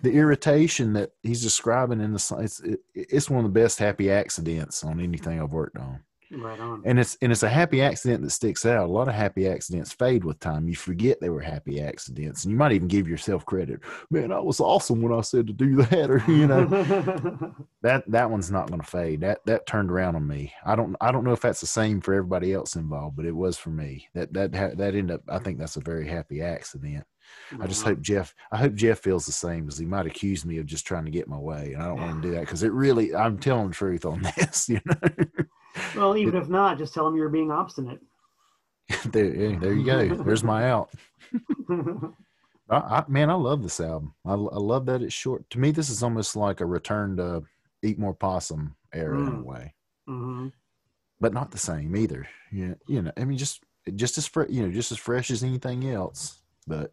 the irritation that he's describing in the song. It's it, it's one of the best happy accidents on anything I've worked on, right on. and it's and it's a happy accident that sticks out. A lot of happy accidents fade with time. You forget they were happy accidents, and you might even give yourself credit. Man, I was awesome when I said to do that, or you know <laughs> that that one's not going to fade. That that turned around on me. I don't I don't know if that's the same for everybody else involved, but it was for me. That that that ended up. I think that's a very happy accident. I just hope Jeff. I hope Jeff feels the same because he might accuse me of just trying to get my way, and I don't want to do that because it really. I'm telling the truth on <laughs> this. You know, Well, even if not, just tell them you're being obstinate. <laughs> there, there you go. There's my out. <laughs> I, I, man, I love this album. I, I love that it's short. To me, this is almost like a return to Eat More Possum era in a Mm. way. hmm but not the same either. Yeah, you know, I mean, just just as fresh, you know, just as fresh as anything else, but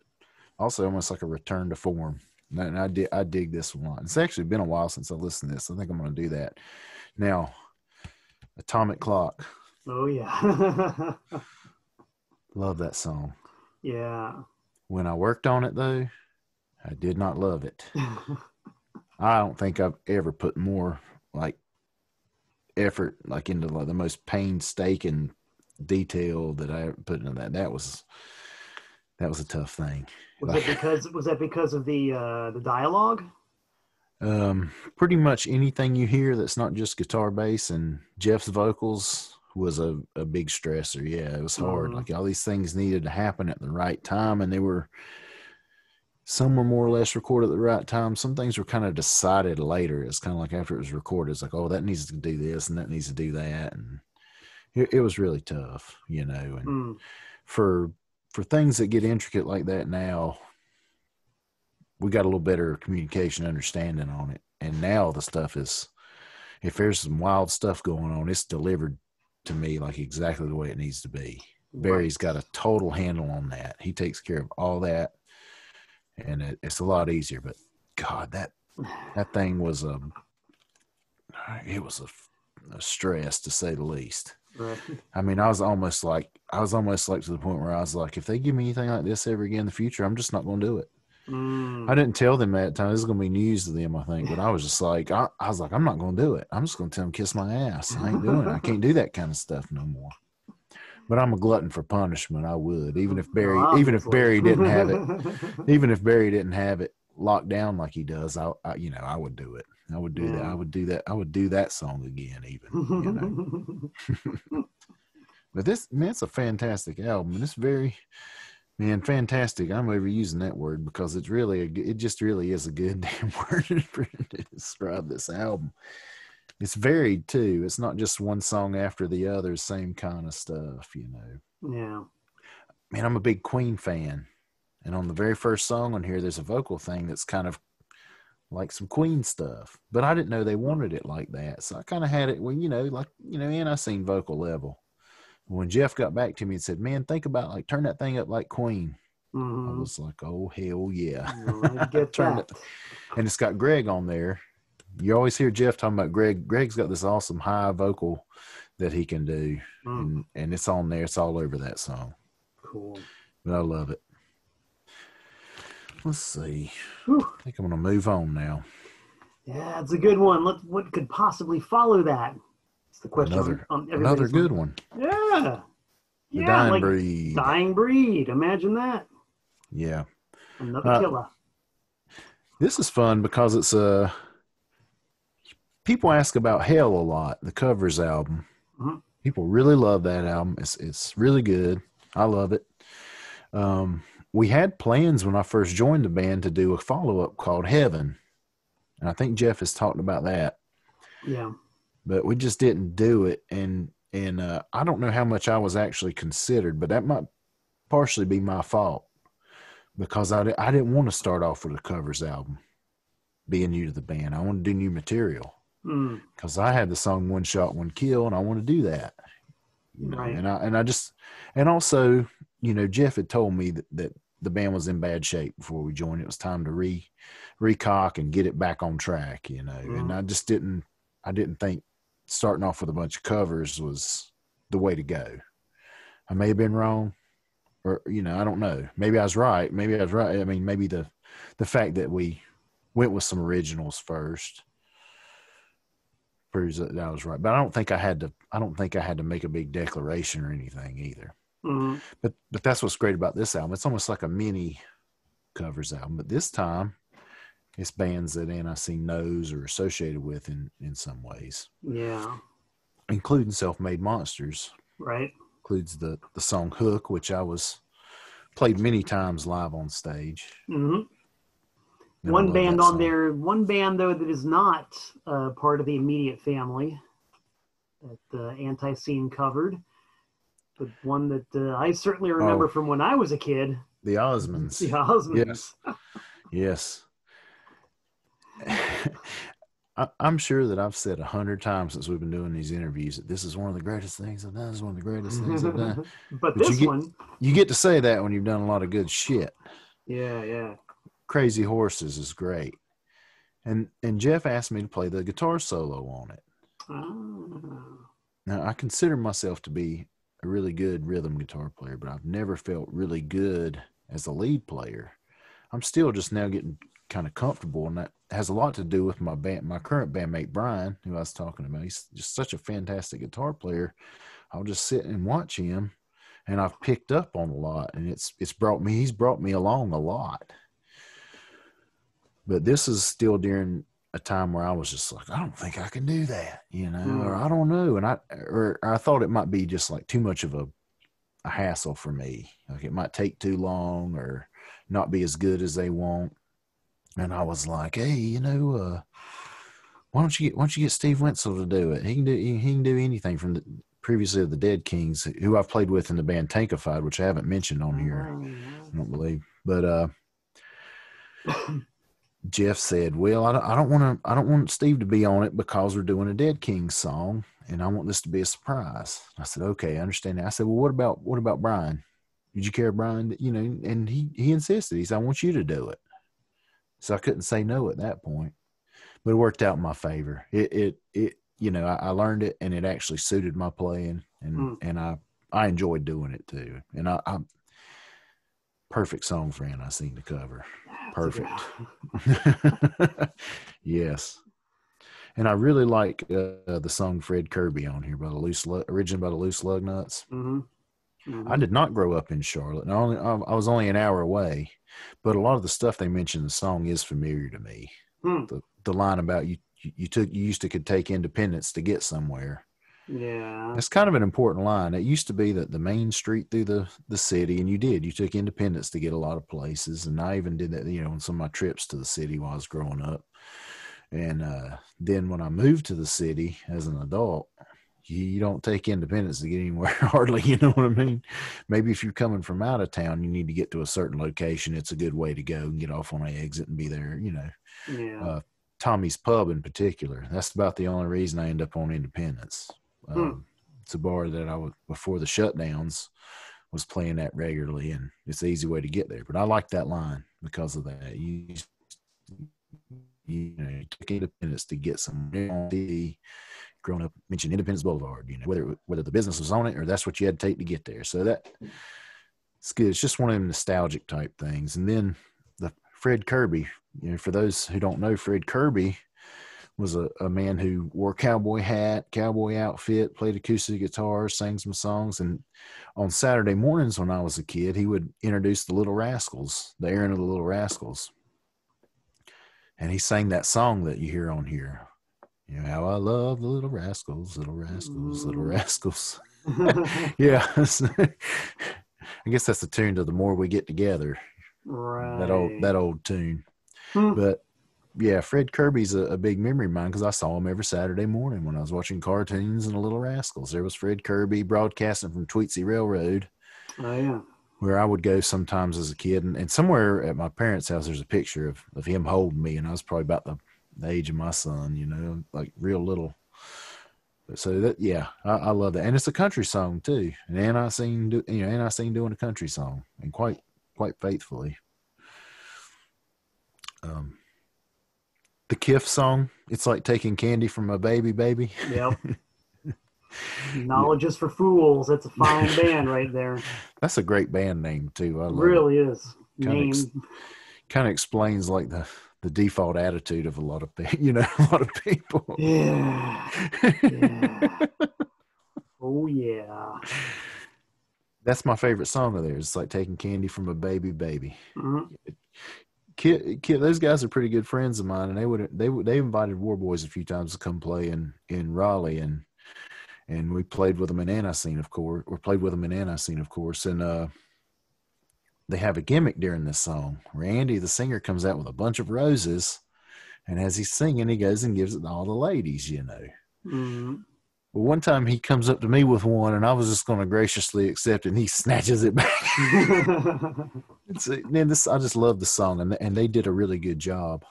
also almost like a return to form. And I did I dig this one. It's actually been a while since I listened to this. I think I'm going to do that. Now, Atomic Clock. Oh yeah. <laughs> love that song. Yeah. When I worked on it though, I did not love it. <laughs> I don't think I've ever put more like effort like into like the most painstaking detail that I ever put into that. That was that was a tough thing. Was Like- it because was that because of the uh the dialogue? Um, pretty much anything you hear that's not just guitar bass and Jeff's vocals was a, a big stressor. Yeah, it was hard. Mhm. Like all these things needed to happen at the right time, and they were some were more or less recorded at the right time. Some things were kind of decided later. It's kind of like after it was recorded, it's like, oh, that needs to do this and that needs to do that, and it, it was really tough, you know. And Mm. for for things that get intricate like that now we got a little better communication understanding on it. And now the stuff is if there's some wild stuff going on it's delivered to me like exactly the way it needs to be. Barry's got a total handle on that. He takes care of all that. And it, it's a lot easier but god that that thing was a it was a, a stress to say the least. Right. I mean, I was almost like I was almost like to the point where I was like, if they give me anything like this ever again in the future, I'm just not going to do it. Mm. I didn't tell them that time. This is going to be news to them, I think. But I was just like, I, I was like, I'm not going to do it. I'm just going to tell them kiss my ass. I ain't doing it. I can't do that kind of stuff no more. But I'm a glutton for punishment. I would, even if Barry, Well, even if. Barry didn't have it, <laughs> even if Barry didn't have it locked down like he does, I, I you know, I would do it. I would do that. I would do that. I would do that song again, even. You know. <laughs> <laughs> But this man, it's a fantastic album, and it's very, man, fantastic. I'm overusing that word because it's really, a, it just really is a good <laughs> damn word <laughs> to describe this album. It's varied too. It's not just one song after the other, same kind of stuff, you know. yeah. Man, I'm a big Queen fan, and on the very first song on here, there's a vocal thing that's kind of like some Queen stuff, but I didn't know they wanted it like that, so I kind of had it when you know, like you know, and I seen vocal level. When Jeff got back to me and said, "Man, think about like turn that thing up like Queen," I Mhm. was like, "Oh hell yeah!" <laughs> Get Turn it- and it's got Greg on there. You always hear Jeff talking about Greg. Greg's got this awesome high vocal that he can do, Mm, and and it's on there. It's all over that song, cool. but I love it. Let's see. Whew. I think I'm gonna move on now. Yeah, it's a good one. Let what could possibly follow that? The question. Another- on Another good one. Yeah. The yeah, Dying like Breed. dying breed. Imagine that. Yeah. Another Uh, killer. This is fun because it's a. People ask about Hell a lot, the covers album. Mhm. People really love that album. It's it's really good. I love it. Um, we had plans when I first joined the band to do a follow up called Heaven, and I think Jeff has talked about that. Yeah. But we just didn't do it and and uh, i don't know how much i was actually considered but that might partially be my fault because i, I didn't want to start off with a covers album being new to the band i wanted to do new material Mm, because i had the song one shot one kill and i want to do that you know Right. and i and i just and also you know jeff had told me that, that the band was in bad shape before we joined it was time to re recock and get it back on track you know and Mhm. i just didn't i didn't think starting off with a bunch of covers was the way to go i may have been wrong or you know i don't know maybe i was right maybe i was right i mean maybe the the fact that we went with some originals first proves that I was right. But I don't think I had to. I don't think I had to make a big declaration or anything either. mm, But but that's what's great about this album. It's almost like a mini covers album. But this time, it's bands that NIC knows or associated with in in some ways, yeah. including Self Made Monsters. Right. Includes the the song Hook, which I was played many times live on stage. hmm And One band on there. One band though that is not uh, part of the immediate family that the ANTiSEEN covered, but one that uh, I certainly remember Oh. from when I was a kid. The Osmonds. <laughs> The Osmonds. Yes. Yes. <laughs> I, I'm sure that I've said a hundred times since we've been doing these interviews that this is one of the greatest things I've done. This is one of the greatest things I've done. <laughs> but But you this get- one, You get to say that when you've done a lot of good shit. yeah, yeah. Crazy Horses is great. And and Jeff asked me to play the guitar solo on it. Oh. Now I consider myself to be a really good rhythm guitar player, but I've never felt really good as a lead player. I'm still just now getting kind of comfortable, and that has a lot to do with my band, my current bandmate Brian, who I was talking about. He's just such a fantastic guitar player. I'll just sit and watch him, and I've picked up on a lot, and it's it's brought me he's brought me along a lot. But this is still during a time where I was just like, I don't think I can do that, you know, Mm. or I don't know, and I or I thought it might be just like too much of a a hassle for me. Like it might take too long or not be as good as they want. And I was like, hey, you know, uh, why don't you get why don't you get Steve Wenzel to do it? He can do he can do anything from the previously of the Dead Kings, who I've played with in the band Tankified, which I haven't mentioned on here. I don't believe. But uh Jeff said, "Well, I don't, I don't want to. I don't want Steve to be on it because we're doing a Dead Kings song, and I want this to be a surprise." I said, "Okay, I understand that." I said, "Well, what about what about Brian? Did you care, Brian? You know?" And he he insisted. He said, "I want you to do it." So I couldn't say no at that point, but it worked out in my favor. It it it you know I, I learned it, and it actually suited my playing, and Mm. and I I enjoyed doing it too, and I. I Perfect song for ANTiSEEN to cover. Perfect. <laughs> yes. And I really like uh, the song Fred Kirby on here by the loose Lug, originated by the loose lug nuts. hmm hmm I did not grow up in Charlotte. I, only, I was only an hour away, but a lot of the stuff they mention in the song is familiar to me. Hmm. The the line about you you, took you used to could take independence to get somewhere. Yeah. That's kind of an important line. It used to be that the main street through the the city, and you did. You took independence to get a lot of places, and I even did that. You know, on some of my trips to the city while I was growing up. And uh, then when I moved to the city as an adult, you, you don't take independence to get anywhere <laughs> hardly. You know what I mean? Maybe if you're coming from out of town, you need to get to a certain location. It's a good way to go and get off on a exit and be there. You know, Yeah. uh, Tommy's Pub in particular. That's about the only reason I end up on Independence. Hmm. Um, It's a bar that I was before the shutdowns was playing that regularly, and it's an easy way to get there. But I like that line because of that. You, you know, you took Independence to get some TV. Growing up, mentioned Independence Boulevard. You know, whether whether the business was on it or that's what you had to take to get there. So that it's good. It's just one of them nostalgic type things. And then the Fred Kirby, you know, for those who don't know, Fred Kirby was a, a man who wore cowboy hat, cowboy outfit, played acoustic guitar, sang some songs. And on Saturday mornings when I was a kid, he would introduce the Little Rascals, the Aaron of the Little Rascals. And he sang that song that you hear on here. You know, how I love the little rascals, little rascals, little Mm. rascals. <laughs> <laughs> yeah. <laughs> I guess that's the tune to the more we get together right. that old that old tune. Hmm. But yeah, Fred Kirby's a, a big memory of mine because I saw him every Saturday morning when I was watching cartoons and the Little Rascals. There was Fred Kirby broadcasting from Tweetsie Railroad, Oh yeah. where I would go sometimes as a kid. And, and somewhere at my parents' house, there's a picture of, of him holding me, and I was probably about the, the age of my son, you know, like real little. But so that yeah, I, I love that, and it's a country song too. And ANTiSEEN do, you know, ANTiSEEN doing a country song, and quite quite faithfully. Um, the Kiff song, it's like taking candy from a baby, baby. Yep. <laughs> Knowledge is for fools. That's a fine <laughs> band right there. That's a great band name too. I love it. really is. Kinda ex- Kind of explains like the the default attitude of a lot of people. <laughs> You know, a lot of people. Yeah. Yeah. <laughs> Oh yeah. That's my favorite song of theirs. It's like taking candy from a baby, baby. Mhm. Kid, kid, those guys are pretty good friends of mine, and they would they would they invited Warboys a few times to come play in in Raleigh, and and we played with them in ANTiSEEN, of course, or played with them in ANTiSEEN, of course, and uh, they have a gimmick during this song. Randy, the singer, comes out with a bunch of roses, and as he's singing, he goes and gives it to all the ladies, you know. Mhm. Well, one time he comes up to me with one, and I was just going to graciously accept it, and he <laughs> snatches it back. <laughs> It's a, man, this I just love the song, and and they did a really good job.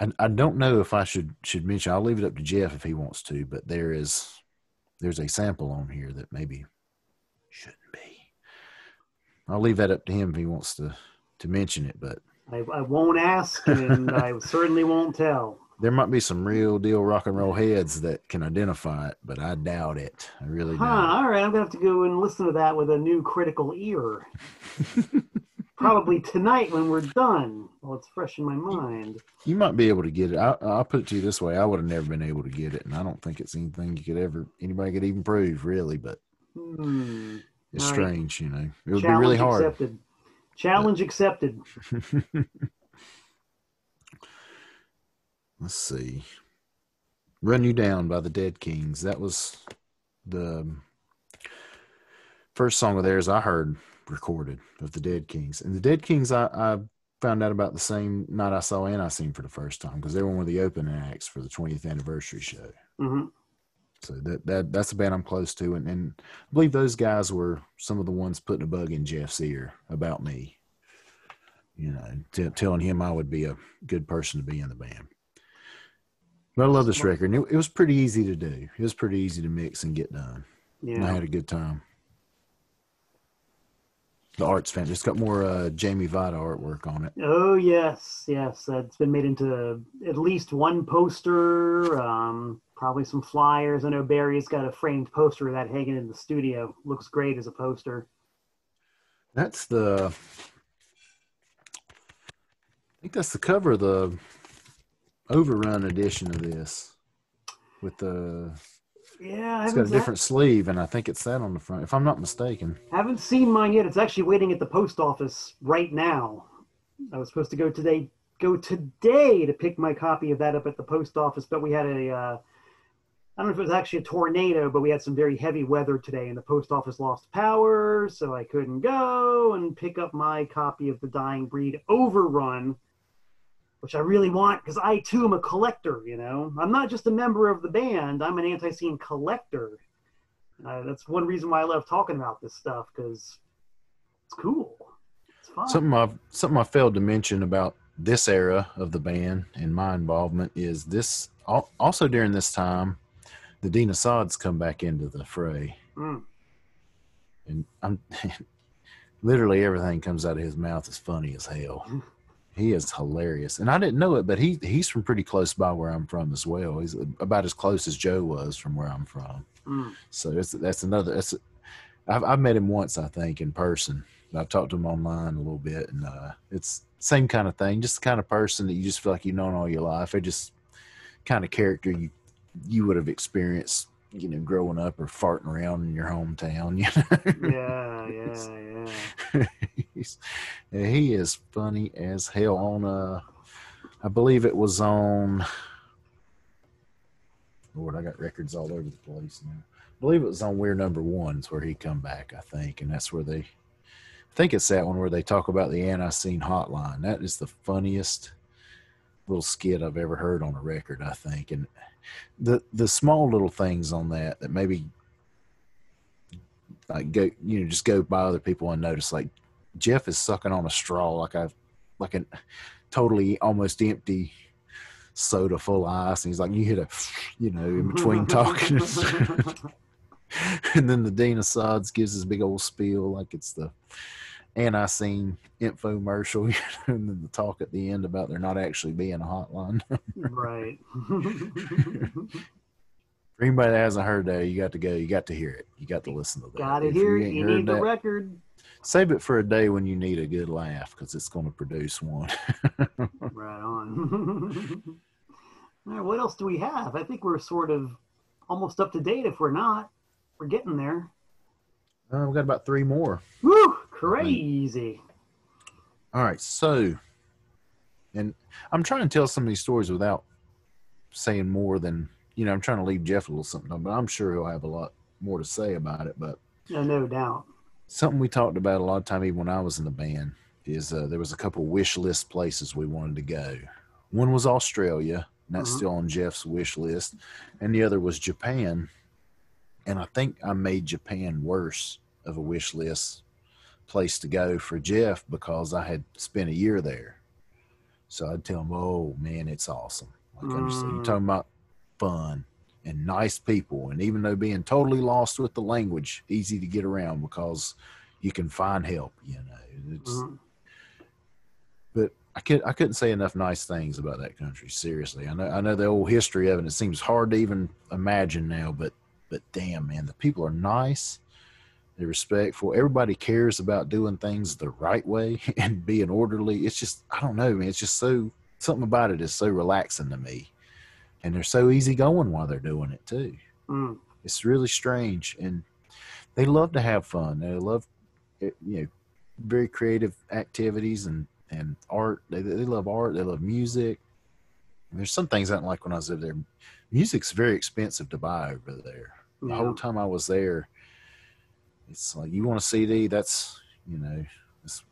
And I don't know if I should should mention. I'll leave it up to Jeff if he wants to, but there is there's a sample on here that maybe. I'll leave that up to him if he wants to to mention it, but I, I won't ask, and I <laughs> certainly won't tell. there might be some real deal rock and roll heads that can identify it, but I doubt it. I really Huh, doubt. all right, I'm gonna have to go and listen to that with a new critical ear. <laughs> Probably tonight when we're done. Well, it's fresh in my mind. You might be able to get it. I, I'll put it to you this way: I would have never been able to get it, and I don't think it's anything you could ever anybody could even prove, really. But Hmm. It's right. strange, you know. It would Challenge be really hard. accepted. Challenge accepted. <laughs> Let's see. Run You Down by the Dead Kings. That was the first song of theirs I heard recorded of the Dead Kings. And the Dead Kings, I, I found out about the same night I saw ANTiSEEN for the first time because they were one of the opening acts for the 20th anniversary show. hmm So that, that that's a band I'm close to. And, and I believe those guys were some of the ones putting a bug in Jeff's ear about me, you know, t- telling him I would be a good person to be in the band. But I love this record. And it, it was pretty easy to do. It was pretty easy to mix and get done. And I had a good time. The art's fantastic. It's got more uh, Jamie Vita artwork on it. Oh yes, yes. That's been made into at least one poster. Um, probably some flyers. I know Barry's got a framed poster of that hanging in the studio. Looks great as a poster. That's the. I think that's the cover of the Overrun edition of this, with the. Yeah, It's got a different sleeve, and I think it's that on the front, if I'm not mistaken. haven't seen mine yet. It's actually waiting at the post office right now. I was supposed to go today, go today to pick my copy of that up at the post office, but we had a. Uh, I don't know if it was actually a tornado, but we had some very heavy weather today, and the post office lost power, so I couldn't go and pick up my copy of the Dying Breed Overrun, which I really want because I too am a collector. You know, I'm not just a member of the band; I'm an ANTiSEEN collector. Uh, that's one reason why I love talking about this stuff because it's cool. It's fun. Something I something I failed to mention about this era of the band and my involvement is this. Also during this time, the Dean Assad's come back into the fray. Mm. and I'm <laughs> literally everything comes out of his mouth is funny as hell. <laughs> He is hilarious, and I didn't know it, but he he's from pretty close by where I'm from as well. He's about as close as Joe was from where I'm from. Mm. So it's that's another. That's I've I've met him once, I think, in person. I've talked to him online a little bit, and uh, it's same kind of thing. Just the kind of person that you just feel like you've known all your life. It just kind of character you you would have experienced, you know, growing up or farting around in your hometown. <laughs> You know? Yeah, yeah, yeah. <laughs> He's, he is funny as hell on uh I believe it was on Lord, I got records all over the place now. I believe it was on We're Number One's where he come back, I think, and that's where they I think it's that one where they talk about the ANTiSEEN hotline. That is the funniest little skit I've ever heard on a record, I think. And the the small little things on that that maybe like go you know just go by other people and notice Like Jeff is sucking on a straw like a like a totally almost empty soda full of ice, and he's like, you hit a you know in between <laughs> talking. <laughs> and then the Dean Assads gives his big old spiel like it's the ANTiSEEN infomercial, <laughs> and then the talk at the end about there not actually being a hotline. right. <laughs> <laughs> For anybody that hasn't heard that, you got to go. You got to hear it. You got to listen to that. Gotta hear it. You need the that, record. Save it for a day when you need a good laugh because it's going to produce one. Right on. All right, what else do we have? I think we're sort of almost up to date. If we're not, we're getting there. Uh, we've got about three more. Woo! Crazy. All right, so, and I'm trying to tell some of these stories without saying more than you know. I'm trying to leave Jeff a little something, but I'm sure he'll have a lot more to say about it. But Yeah, no doubt. something we talked about a lot of time, even when I was in the band, is uh, there was a couple wish list places we wanted to go. One was Australia, and that's Mhm. still on Jeff's wish list, and the other was Japan. And I think I made Japan worse of a wish list place to go for Jeff because I had spent a year there. So I'd tell him, "Oh man, it's awesome! Like I'm just, you're Mm. talking about fun and nice people, and even though being totally lost with the language, easy to get around because you can find help. You know, it's Mhm. but I could I couldn't say enough nice things about that country. Seriously, I know I know the old history of it. It seems hard to even imagine now, but but damn man, the people are nice. They're respectful. Everybody cares about doing things the right way <laughs> and being orderly. It's just I don't know, man. It's just so something about it is so relaxing to me, and they're so easygoing while they're doing it too. Mm. It's really strange, and they love to have fun. They love, eh, you know, very creative activities and and art. They they love art. They love music. And there's some things I don't like when I was over there. Music's very expensive to buy over there. The whole time I was there, it's like you want a CD. That's you know, it's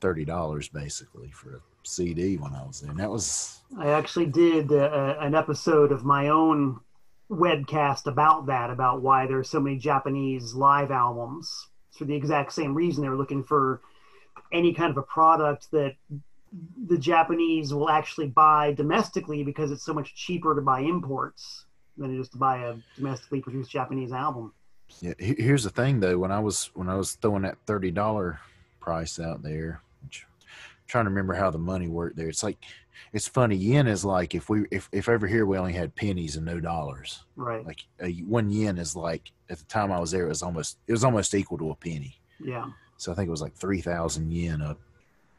thirty dollars basically for a CD when I was there. That was I actually did uh, an episode of my own webcast about that, about why there's so many Japanese live albums. For the exact same reason, they were looking for any kind of a product that the Japanese will actually buy domestically because it's so much cheaper to buy imports than it is to buy a domestically produced Japanese album. Yeah, here's the thing though. When I was when I was throwing that thirty dollar price out there, which, I'm trying to remember how the money worked there. It's like it's funny. Yen is like if we if if over here we only had pennies and no dollars. Right. Like a, one yen is like at the time I was there, it was almost it was almost equal to a penny. Yeah. So I think it was like three thousand yen up.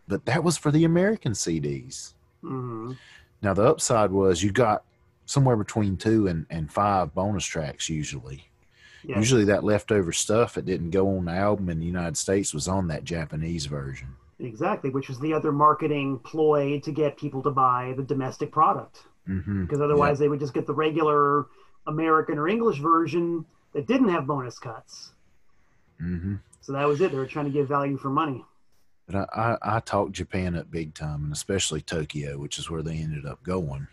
But that was for the American CDs. hmm Now the upside was you got somewhere between two and, and five bonus tracks usually. Yeah. Usually that leftover stuff that didn't go on the album in the United States was on that Japanese version. Exactly, which was the other marketing ploy to get people to buy the domestic product. Mm-hmm. because otherwise they would just get the regular American or English version that didn't have bonus cuts. Mm-hmm. So that was it. They were trying to give value for money. But I, I, I talked Japan up big time, and especially Tokyo, which is where they ended up going.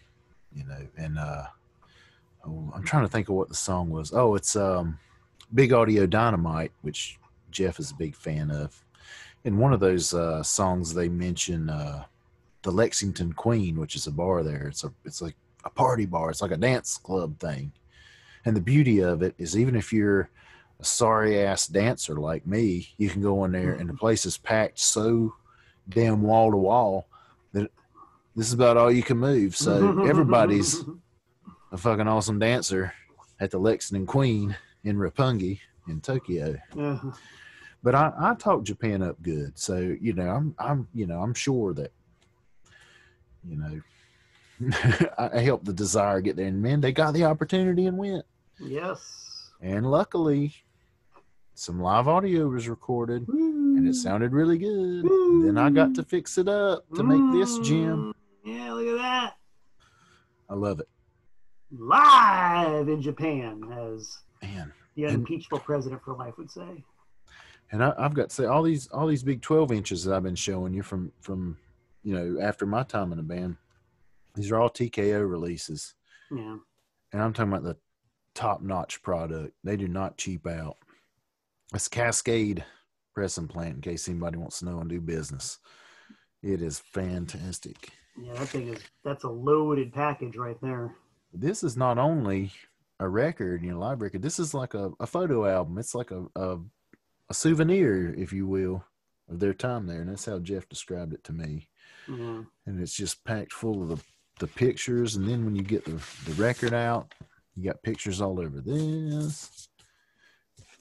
You know, and uh, oh, I'm trying to think of what the song was. Oh, it's um, Big Audio Dynamite, which Jeff is a big fan of. In one of those uh, songs, they mention uh, the Lexington Queen, which is a bar there. It's a it's like a party bar. It's like a dance club thing. And the beauty of it is, even if you're a sorry ass dancer like me, you can go in there and the <laughs> place is packed so damn wall to wall that this is about all you can move. So everybody's <laughs> a fucking awesome dancer at the Lexington Queen in Roppongi in Tokyo. Yeah. But I, I talk Japan up good. So, you know, I'm I'm you know, I'm sure that you know <laughs> I helped the desire get there and man, they got the opportunity and went. Yes. And luckily some live audio was recorded and And it sounded really good. And then I got to fix it up to make this gym. Mm. Yeah, look at that. I love it. Live in Japan, as Man. the And- unimpeachable president for life would say. And I, I've got to say all these all these big twelve inches that I've been showing you from from you know after my time in the band, these are all TKO releases, Yeah. and I'm talking about the top notch product. They do not cheap out. It's Cascade pressing plant. In case anybody wants to know and do business, it is fantastic. Yeah, that thing is that's a loaded package right there. This is not only a record, you know, live record. This is like a, a photo album. It's like a, a a souvenir, if you will, of their time there, and that's how Jeff described it to me. Yeah. and it's just packed full of the, the pictures. And then when you get the, the record out, you got pictures all over this.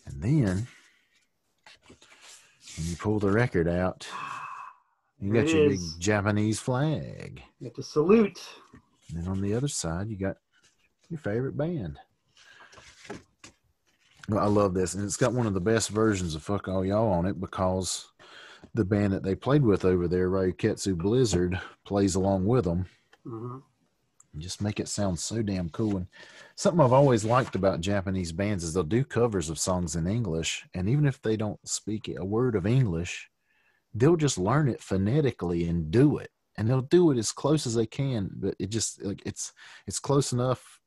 And then when you pull the record out, you got it your is. big Japanese flag. You have to salute. And then on the other side, you got your favorite band. I love this. And it's got one of the best versions of Fuck All Y'all on it because the band that they played with over there, Ryuketsu Blizzard, plays along with them. hmm and just make it sound so damn cool. And something I've always liked about Japanese bands is they'll do covers of songs in English, and even if they don't speak a word of English, they'll just learn it phonetically and do it, and they'll do it as close as they can. But it just like it's it's close enough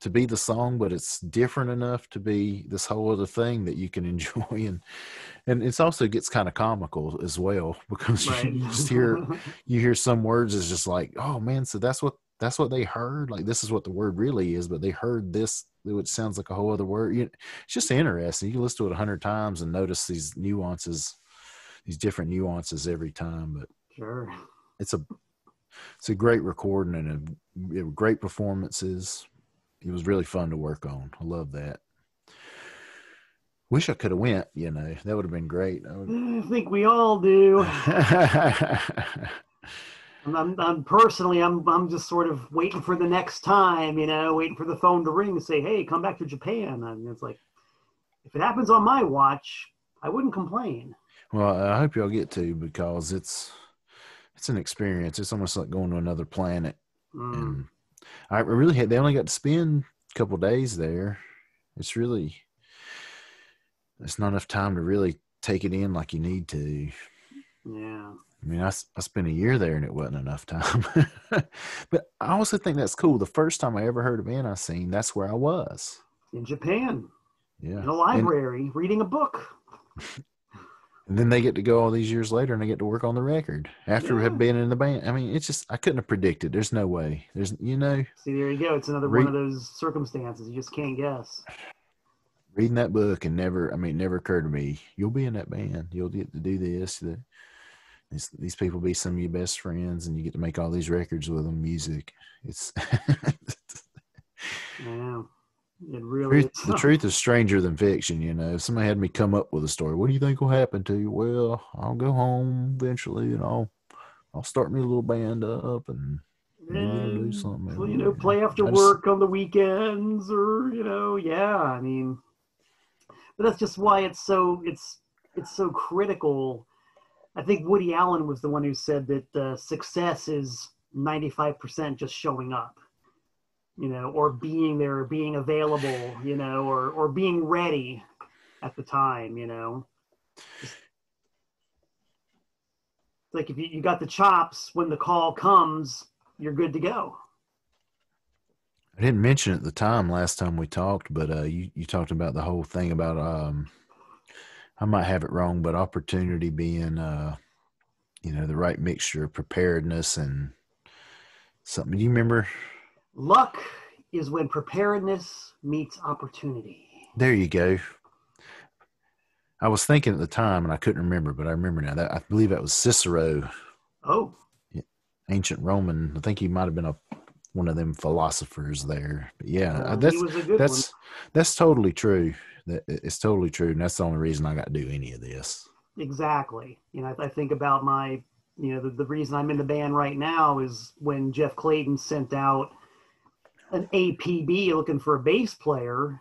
to be the song, but it's different enough to be this whole other thing that you can <laughs> enjoy and. And it's also gets kind of comical as well <laughs> because Right. you just <laughs> hear you hear some words is just like, oh man, so that's what that's what they heard. Like this is what the word really is, but they heard this, which sounds like a whole other word. You, it's just interesting. You can listen to it a hundred times and notice these nuances, these different nuances every time. But Sure. It's a it's a great recording and a, great performances. It was really fun to work on. I love that. Wish I could have went. You know, that would have been great. I, I think we all do. <laughs> I'm, I'm, personally, I'm, I'm just sort of waiting for the next time, you know, waiting for the phone to ring and say, "Hey, come back to Japan." And it's like, if it happens on my watch, I wouldn't complain. Well, I hope y'all get to because it's it's an experience. It's almost like going to another planet. Mm. And I really had they only got to spend a couple days there. It's really it's not enough time to really take it in like you need to. Yeah. I mean, I, I spent a year there and it wasn't enough time. <laughs> but I also think that's cool. The first time I ever heard of ANTiSEEN, that's where I was. In Japan. Yeah. In a library, and, reading a book. <laughs> And then they get to go all these years later and they get to work on the record after yeah. have been in the band. I mean, it's just I couldn't have predicted. There's no way. There's you know. See, there you go. It's another one of those circumstances you just can't guess. Reading that book and never, I mean, never occurred to me. You'll be in that band. You'll get to do this. The, these, these people be some of your best friends, and you get to make all these records with them. Music. It's. <laughs> yeah. It really truth, the truth is stranger than fiction, you know. If somebody had me come up with a story, what do you think will happen to you? Well, I'll go home eventually and I'll I'll start me a little band up and do something. Well, you know, play after just, work on the weekends or, you know, yeah, I mean but that's just why it's so it's it's so critical. I think Woody Allen was the one who said that uh, success is 95% just showing up you know, or being there, or being available, you know, or or being ready at the time, you know. It's like if you, you got the chops when the call comes, you're good to go. I didn't mention at the time last time we talked, but uh, you you talked about the whole thing about um, I might have it wrong, but opportunity being uh, you know, the right mixture of preparedness and something. Do you remember Luck is when preparedness meets opportunity. There you go. I was thinking at the time, and I couldn't remember, but I remember now. That I believe that was Cicero. Oh, ancient Roman. I think he might have been a one of them philosophers there. But yeah, that's that's one. that's totally true. That it's totally true, and that's the only reason I got to do any of this. Exactly. You know, I think about my, you know, the, the reason I'm in the band right now is when Jeff Clayton sent out an APB looking for a bass player,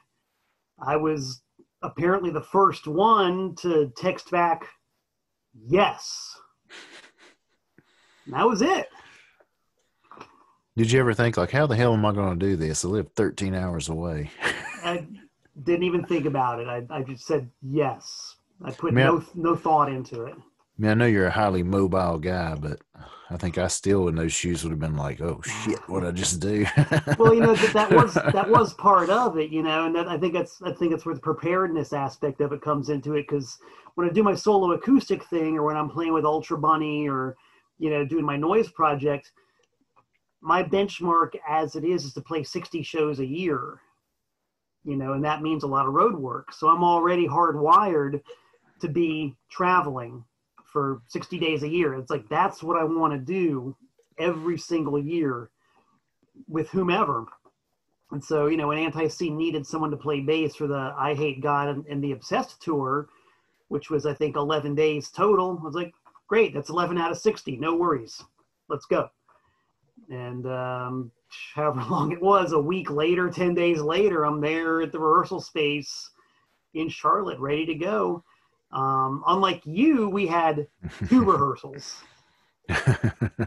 I was apparently the first one to text back, yes. And that was it. Did you ever think, like, how the hell am I going to do this? I live 13 hours away. <laughs> I didn't even think about it. I, I just said yes. I put no, no thought into it. I mean, I know you're a highly mobile guy, but I think I still in those shoes would have been like, "Oh shit, what I just do?" well, you know that, that was <laughs> that was part of it, you know, and that I think that's I think that's where the preparedness aspect of it comes into it because when I do my solo acoustic thing, or when I'm playing with Ultra Bunny, or you know, doing my noise project, my benchmark as it is is to play 60 shows a year, you know, and that means a lot of road work. So I'm already hardwired to be traveling for 60 days a year. It's like that's what I want to do every single year with whomever. And so, you know, when ANTiSEEN needed someone to play bass for the I Hate God and, and, the Obsessed tour, which was I think 11 days total, I was like, great, that's 11 out of 60, no worries, let's go. And um, however <laughs> long it was, a week later, 10 days later, I'm there at the rehearsal space in Charlotte, ready to go. Um, unlike you, we had two <laughs> rehearsals.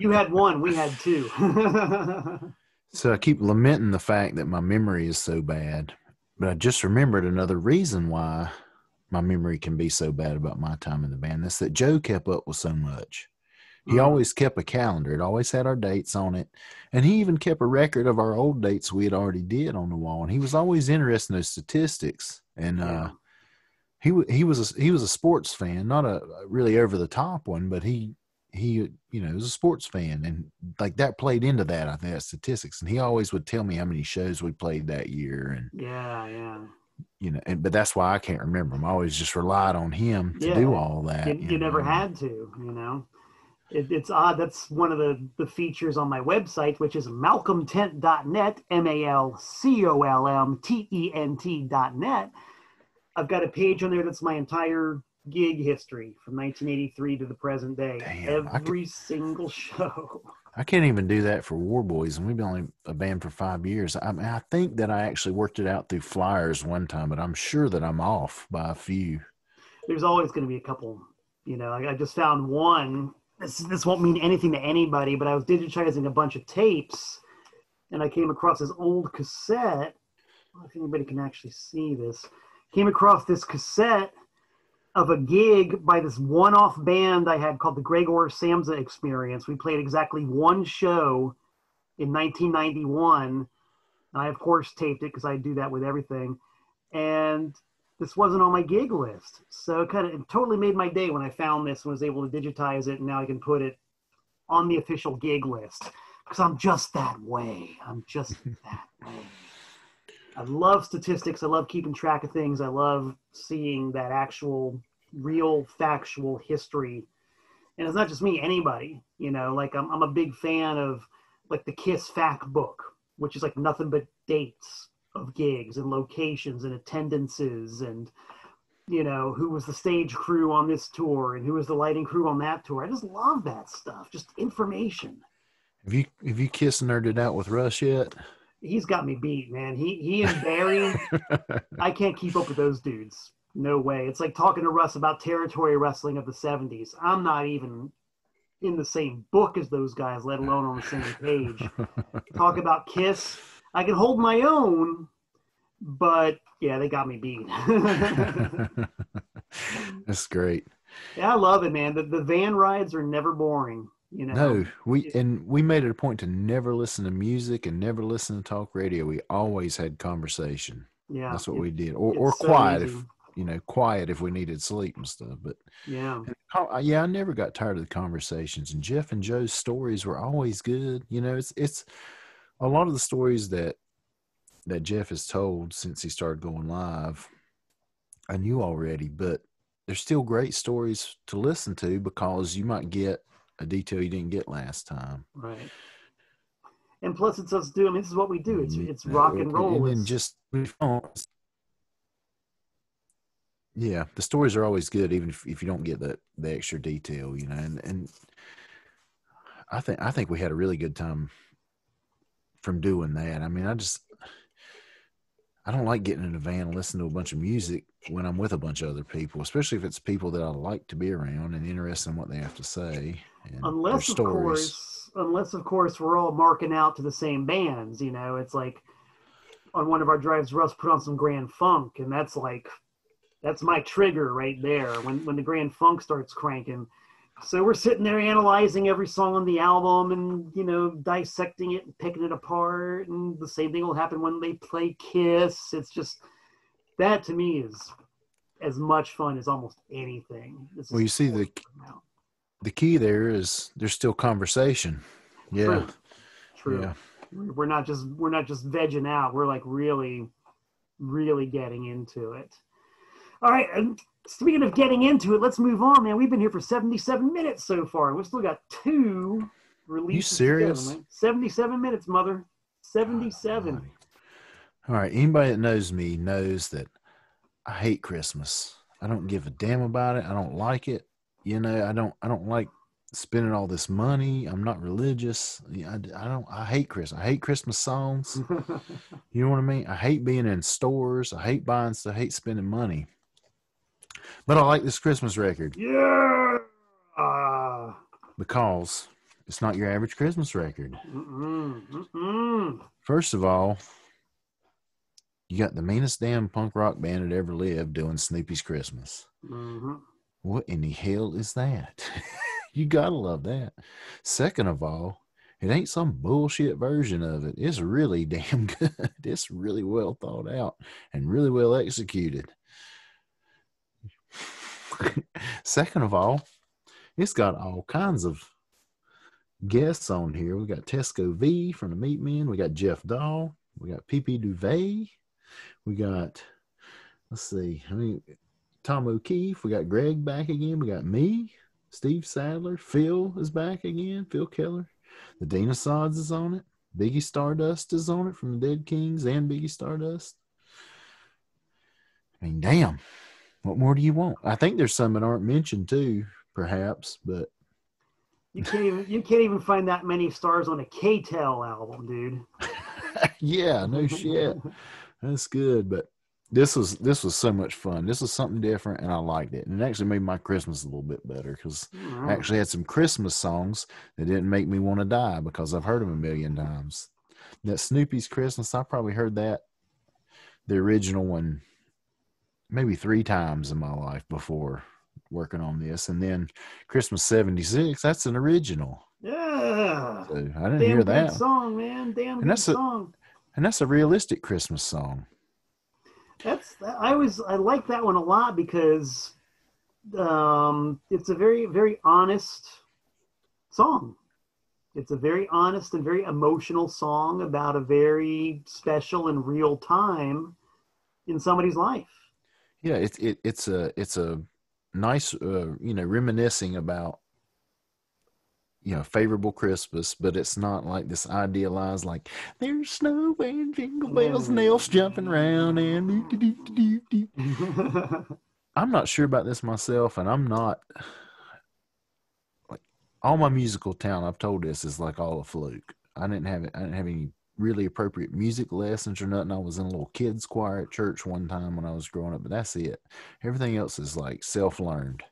you had one, we had two. <laughs> so I keep lamenting the fact that my memory is so bad, but I just remembered another reason why my memory can be so bad about my time in the band. That's that Joe kept up with so much. He mm. always kept a calendar. It always had our dates on it. And he even kept a record of our old dates we had already did on the wall. And he was always interested in those statistics. And uh, he he was a, he was a sports fan, not a really over the top one, but he he you know was a sports fan, and like that played into that. I think that statistics, and he always would tell me how many shows we played that year, and yeah, yeah. You know, and, but that's why I can't remember them. I always just relied on him to yeah. do all that. You, you, you never had to, you know. It, it's odd. That's one of the, the features on my website, which is malcolmtent.net, M A L C O L M T E N T.net. I've got a page on there that's my entire gig history from 1983 to the present day. Damn, Every single show. <laughs> I can't even do that for Warboys, and we've been only a band for five years. I mean, I think that I actually worked it out through flyers one time, but I'm sure that I'm off by a few. There's always going to be a couple. You know, I, I just found one. This, this won't mean anything to anybody, but I was digitizing a bunch of tapes, and I came across this old cassette. I don't know if anybody can actually see this. Came across this cassette of a gig by this one-off band I had called the Gregor Samsa Experience. We played exactly one show in 1991. and I of course taped it because I do that with everything, and this wasn't on my gig list. So it kind of it totally made my day when I found this and was able to digitize it, and now I can put it on the official gig list because I'm just that way. I'm just <laughs> that way. I love statistics. I love keeping track of things. I love seeing that actual, real, factual history. And it's not just me, anybody. You know, like I'm, I'm a big fan of like the Kiss Fact Book, which is like nothing but dates of gigs and locations and attendances and you know who was the stage crew on this tour and who was the lighting crew on that tour. I just love that stuff. Just information. Have you have you kissed nerded out with Russ yet? He's got me beat, man. He he and Barry. <laughs> I can't keep up with those dudes. No way. It's like talking to Russ about territory wrestling of the 70s. I'm not even in the same book as those guys, let alone on the same page. Talk about Kiss. I can hold my own, but yeah, they got me beat. <laughs> That's great. yeah, I love it, man. The, the van rides are never boring. You know, No, we and we made it a point to never listen to music and never listen to talk radio. We always had conversation. yeah, That's what it- we did, or or quiet easy. if you know, quiet if we needed sleep and stuff. But yeah, and uh, yeah, I never got tired of the conversations. And Jeff and Joe's stories were always good. You know, it's it's a lot of the stories that that Jeff has told since he started going live. I knew already, but they're still great stories to listen to because you might get a detail you didn't get last time. right. And plus, it's us doing. This is what we do. It's You- it's rock and roll. And just yeah, the stories are always good, even if, if you don't get the the extra detail, you know. And and I think I think we had a really good time from doing that. I mean, I just I don't like getting in a van and listening to a bunch of music when I'm with a bunch of other people, especially if it's people that I like to be around and interested in what they have to say unless of course unless of course we're all marking out to the same bands you know? It's like on one of our drives russ put on some grand funk and that's like that's my trigger right there when when the grand funk starts cranking. So we're sitting there analyzing every song on the album and you know dissecting it and picking it apart and the same thing will happen when they play kiss. It's just that to me is as much fun as almost anything. This Well, you see the the key there is there's still conversation. Yeah. True. True. Yeah. We're not just we're not just vegging out. We're like really, really getting into it. All right. And speaking of getting into it, let's move on, man. We've been here for 77 minutes so far. We've still got two releases. go, serious? man. 77 minutes, mother. 77. Almighty. All right. Anybody that knows me knows that I hate Christmas. I don't give a damn about it. I don't like it. You know, I don't. I don't like spending all this money. I'm not religious. I, I don't. I hate Christmas. I hate Christmas songs. <laughs> You know what I mean? I hate being in stores. I hate buying stuff. I hate spending money. But I like this Christmas record yeah. Uh, because it's not your average Christmas record. mm-mm, mm-mm. First of all, you got the meanest damn punk rock band that ever lived doing Snoopy's Christmas. Mhm. What in the hell is that? <laughs> you gotta love that. Second of all, it ain't some bullshit version of it. It's really <laughs> damn good. It's really well thought out and really well executed. <laughs> Second of all, it's got all kinds of guests on here. We got Tesco Vee from the Meatmen. We got Jeff Dahl. We got PP Duvet. We got, let's see, I mean, Tom O'Keefe. We got Greg back again. We got me. Steve Sadler. Phil is back again. Phil Keller. The Dina Sods is on it. Biggie Stardust is on it from the Dead Kings and Biggie Stardust. I mean, damn. What more do you want? I think there's some that aren't mentioned too, perhaps, but You can't even you can't even find that many stars on a K-Tel album, dude. <laughs> yeah, no shit. That's good, but this was this was so much fun. This was something different, and I liked it. And it actually made my Christmas a little bit better because I actually had some Christmas songs that didn't make me want to die because I've heard them a million times. That Snoopy's Christmas, I probably heard that the original one maybe three times in my life before working on this, and then Christmas '76. That's an original. Yeah. So I didn't Damn hear that, song, man. Damn And good that's a- song. and that's a realistic Christmas song. That's I always I like that one a lot because um, it's a very very honest song. It's a very honest and very emotional song about a very special and real time in somebody's life. Yeah, it's it, it's a it's a nice uh, you know reminiscing about you know favorable Christmas, but it's not like this idealized like there's snow and jingle bells and elves jumping around and doo, doo, doo. I'm not sure about this myself, and I'm not like all my musical talent. I've told this is like all a fluke. I didn't have. I didn't have any really appropriate music lessons or nothing. I was in a little kids choir at church one time when I was growing up, but that's it. Everything else is like self learned.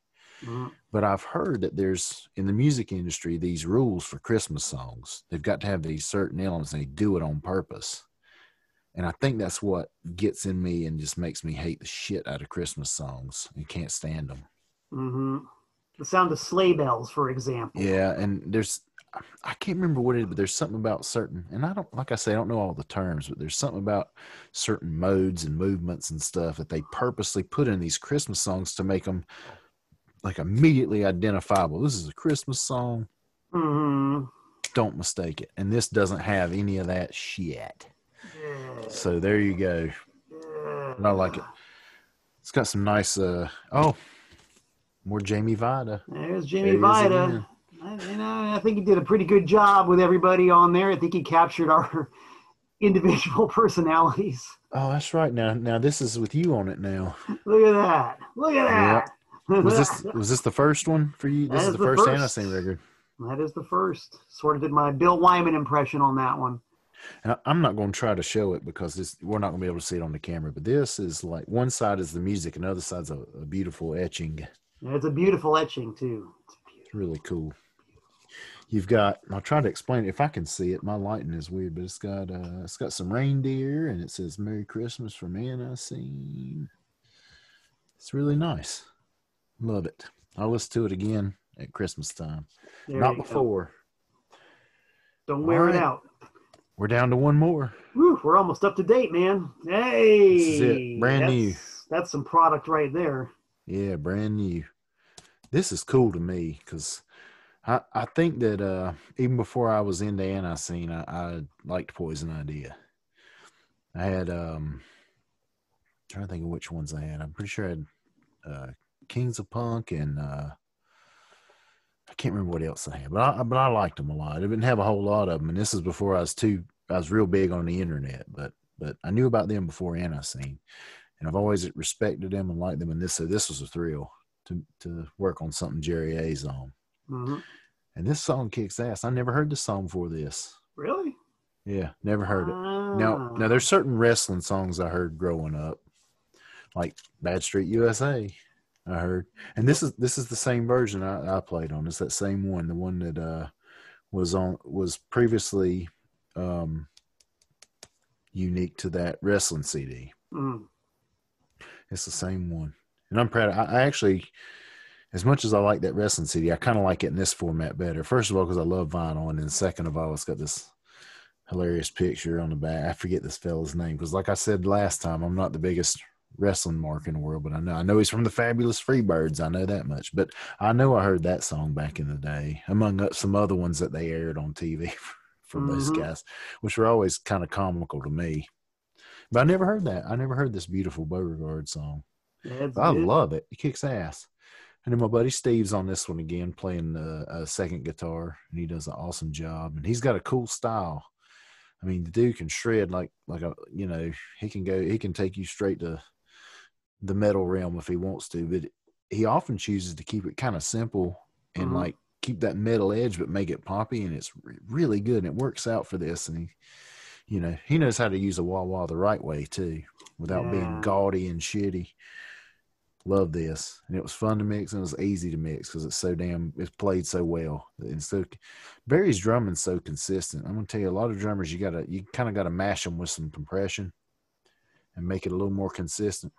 Mhm. But I've heard that there's in the music industry these rules for Christmas songs. They've got to have these certain elements. And they do it on purpose, and I think that's what gets in me and just makes me hate the shit out of Christmas songs and can't stand them. Mhm. The sound of sleigh bells, for example. Yeah, and there's I can't remember what it is, but there's something about certain and I don't like I say I don't know all the terms, but there's something about certain modes and movements and stuff that they purposely put in these Christmas songs to make them like immediately identifiable. This is a Christmas song. hmm Don't mistake it. And this doesn't have any of that shit. So there you go. But I like it. It's got some nice uh oh more Jamie Vida. There's There Jimmy Vida. I, you know, I think he did a pretty good job with everybody on there. I think he captured our <laughs> individual <laughs> personalities. Oh, that's right. Now now this is with you on it now. Look at that. Look at that. Was this <laughs> was this the first one for you? This is is the the first first. Anna record. that is the first. Sort of did my Bill Wyman impression on that one. And I'm not going to try to show it because this, we're not going to be able to see it on the camera. But this is like one side is the music, and the other side's a, a beautiful etching. And it's a beautiful etching too. It's beautiful. It's really cool. You've got. I'll try to explain it if I can see it. My lighting is weird, but it's got uh, it's got some reindeer, and it says "Merry Christmas from ANTiSEEN." It's really nice. Love it. I'll listen to it again at Christmas time. There not you go. before. Don't wear it out. We're down to one more. Whew, we're almost up to date, man. Hey, This is it. Brand that's, new. That's some product right there. Yeah, brand new. This is cool to me because I, I think that uh, even before I was into ANTiSEEN, I, I liked Poison Idea. I had um trying to think of which ones I had. I'm pretty sure I had uh, Kings of Punk and uh, I can't remember what else I had, but I but I liked them a lot. I didn't have a whole lot of them, and this is before I was too. I was real big on the internet, but but I knew about them before and I seen, and I've always respected them and liked them. And this so this was a thrill to to work on something Jerry A's on. hmm And this song kicks ass. I never heard this song before this. Really? Yeah, never heard it. Ah. Now, now there's certain wrestling songs I heard growing up, like Bad Street USA. I heard, and this is this is the same version I, I played on. It's that same one, the one that uh, was on was previously um, unique to that wrestling CD. Mm. It's the same one, and I'm proud. Of, I, I actually, as much as I like that wrestling CD, I kind of like it in this format better. First of all, because I love vinyl, and then second of all, it's got this hilarious picture on the back. I forget this fella's name because, like I said last time, I'm not the biggest wrestling mark in the world, but I know I know he's from the Fabulous Freebirds. I know that much. But I know I heard that song back in the day, among some other ones that they aired on TV <laughs> from those Mhm. guys, which were always kind of comical to me. But I never heard that. I never heard this beautiful Beauregard song. I love it. It kicks ass. And then my buddy Steve's on this one again, playing the uh, second guitar, and he does an awesome job. And he's got a cool style. I mean, the dude can shred like like a you know he can go he can take you straight to the metal realm if he wants to, but he often chooses to keep it kind of simple and mm-hmm. like keep that metal edge but make it poppy, and it's really good and it works out for this. And he, you know, he knows how to use a wah wah the right way too, without yeah. being gaudy and shitty. Love this, and it was fun to mix, and it was easy to mix because it's so damn it's played so well. And so Barry's drumming so consistent. I'm gonna tell you, a lot of drummers you gotta you kind of gotta mash them with some compression and make it a little more consistent.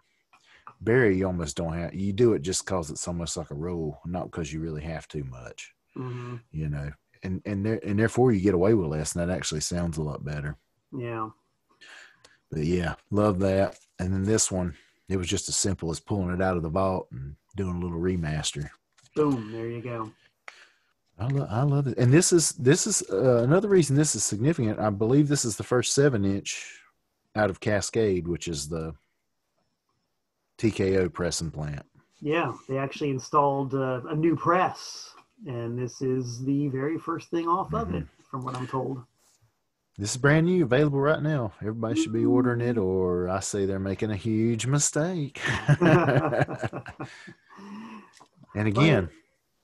Barry, you almost don't have you do it just because it's almost like a role, not because you really have too much. Mm-hmm. You know, and and there, and therefore you get away with less, and that actually sounds a lot better. Yeah. But yeah, love that. And then this one, it was just as simple as pulling it out of the vault and doing a little remaster. Boom! There you go. I love, I love it, and this is this is uh, another reason this is significant. I believe this is the first seven inch out of Cascade, which is the TKO press and plant. Yeah, they actually installed uh, a new press, and this is the very first thing off mm-hmm. of it, from what I'm told. This is brand new, available right now. Everybody should be ordering it, or I say they're making a huge mistake. <laughs> and again,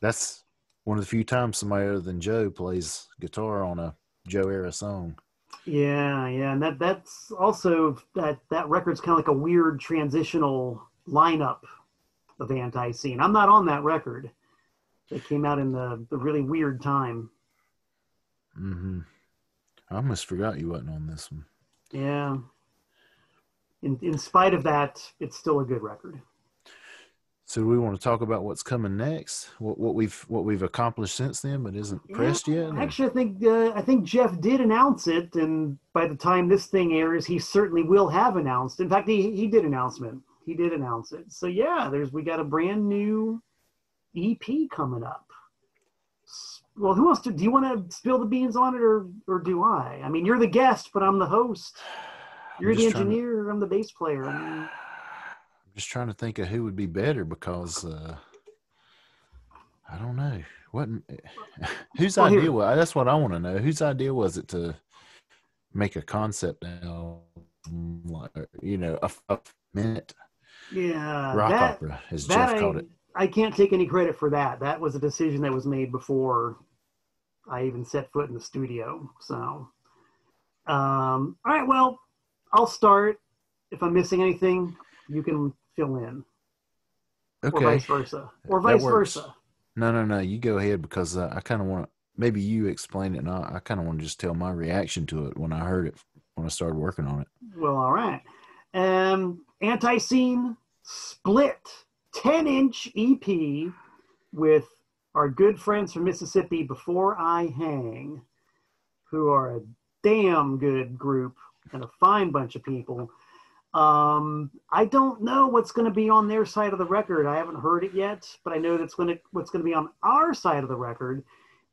that's one of the few times somebody other than Joe plays guitar on a Joe era song. Yeah, yeah, and that that's also that that record's kind of like a weird transitional lineup of ANTiSEEN. I'm not on that record. It came out in the the really weird time. Mm-hmm. I almost forgot you wasn't on this one. Yeah. In in spite of that, it's still a good record. So we want to talk about what's coming next, what, what we've what we've accomplished since then, but isn't yeah, pressed yet. Or? Actually, I think uh, I think Jeff did announce it, and by the time this thing airs, he certainly will have announced. In fact, he he did announcement. He did announce it. So yeah, there's we got a brand new EP coming up well, who else? Do, do you want to spill the beans on it, or or do I? I mean, you're the guest, but I'm the host. You're the engineer. To, I'm the bass player. I mean, I'm just trying to think of who would be better because uh, I don't know what <laughs> whose well, idea here, was. That's what I want to know. Whose idea was it to make a concept now, like you know, a, a minute? Yeah, rock that, opera, as Jeff I, called it. I can't take any credit for that. That was a decision that was made before I even set foot in the studio. So, um, all right, well, I'll start. If I'm missing anything, you can fill in. Okay. Or vice versa. Or vice versa. No, no, no. You go ahead because uh, I kind of want to. maybe you explain it and I, I kind of want to just tell my reaction to it when I heard it, when I started working on it. Well, all right. Um, ANTiSEEN split 10 inch EP with our good friends from Mississippi, Before I Hang, who are a damn good group and a fine bunch of people. Um, I don't know what's going to be on their side of the record. I haven't heard it yet, but I know that's going to what's going to be on our side of the record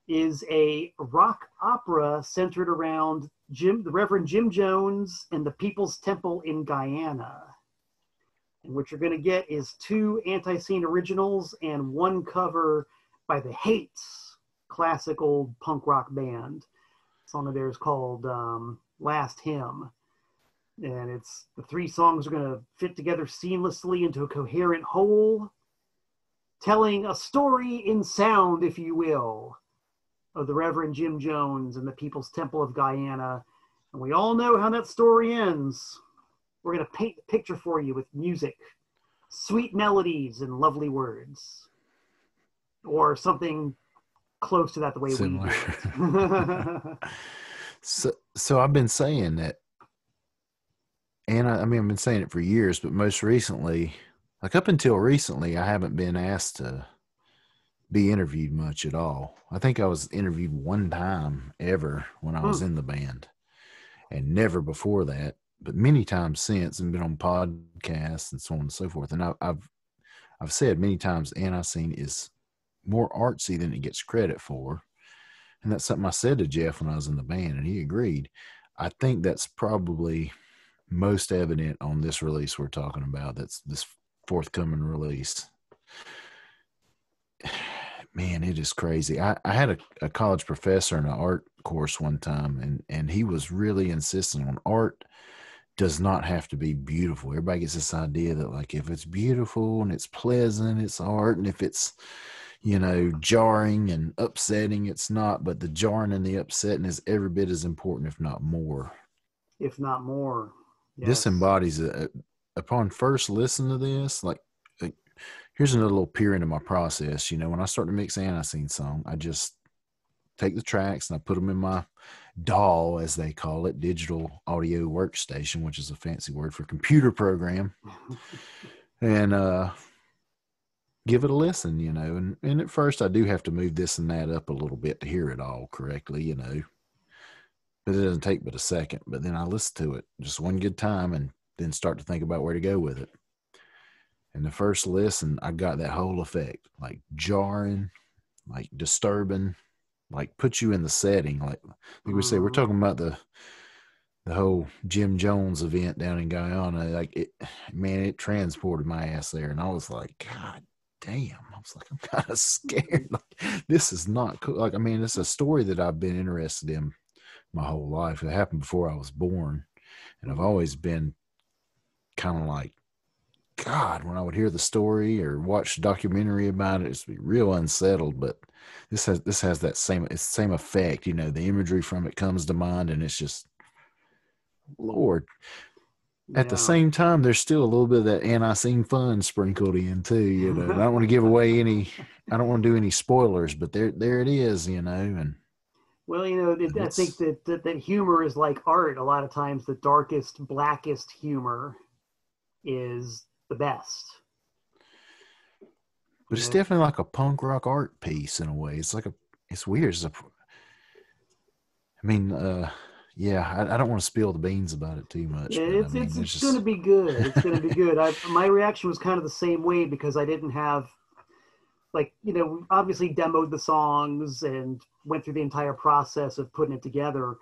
is a rock opera centered around Jim, the Reverend Jim Jones, and the People's Temple in Guyana. And what you're going to get is two ANTiSEEN originals and one cover by the Hates, classic old punk rock band. Song of theirs called um, Last Hymn. And it's the three songs are going to fit together seamlessly into a coherent whole, telling a story in sound, if you will, of the Reverend Jim Jones and the People's Temple of Guyana. And we all know how that story ends. We're going to paint the picture for you with music, sweet melodies, and lovely words or something close to that the way Similar. we <laughs> so so I've been saying that and I, I, mean I've been saying it for years, but most recently, like up until recently, I haven't been asked to be interviewed much at all. I think I was interviewed one time ever when I was hmm. in the band, and never before that. But many times since, and been on podcasts and so on and so forth. And I, I've I've said many times, ANTiSEEN is more artsy than it gets credit for. And that's something I said to Jeff when I was in the band, and he agreed. I think that's probably most evident on this release we're talking about. That's this forthcoming release. Man, it is crazy. I, I had a, a college professor in an art course one time, and and he was really insistent on art does not have to be beautiful. Everybody gets this idea that like if it's beautiful and it's pleasant, it's art, and if it's you know jarring and upsetting, it's not. But the jarring and the upsetting is every bit as important, if not more. If not more. Yes. This embodies it. Upon first listen to this, like here's another little peer into my process. You know, when I start to mix ANTiSEEN song, I just take the tracks and I put them in my DAW, as they call it, digital audio workstation, which is a fancy word for computer program, <laughs> and uh, give it a listen, you know. And, and at first, I do have to move this and that up a little bit to hear it all correctly, you know. But it doesn't take but a second. But then I listen to it just one good time and then start to think about where to go with it. And the first listen, I got that whole effect like jarring, like disturbing, like put you in the setting. Like, like we say, we're mm-hmm. talking about the the whole Jim Jones event down in Guyana. Like it, man, it transported my ass there, and I was like, God damn! I was like, I'm kind of scared. <laughs> like, this is not cool. Like, I mean, it's a story that I've been interested in my whole life. It happened before I was born, and I've always been kind of like God, when I would hear the story or watch a documentary about it, it's be real unsettled. But this has this has that same it's same effect. You know, the imagery from it comes to mind, and it's just Lord. Yeah. At the same time, there's still a little bit of that ANTiSEEN fun sprinkled in too. You know, I don't want to give away any. <laughs> I don't want to do any spoilers, but there there it is. You know, and well, you know, it, I think that, that that humor is like art. A lot of times, the darkest, blackest humor is the best. But it's definitely like a punk rock art piece in a way. It's like a, it's weird. It's a, I mean, uh, yeah, I, I don't want to spill the beans about it too much. Yeah, it's, I mean, it's, it's, just... going to be good. It's going to be good. I, <laughs> my reaction was kind of the same way because I didn't have, like, you know, obviously demoed the songs and went through the entire process of putting it together.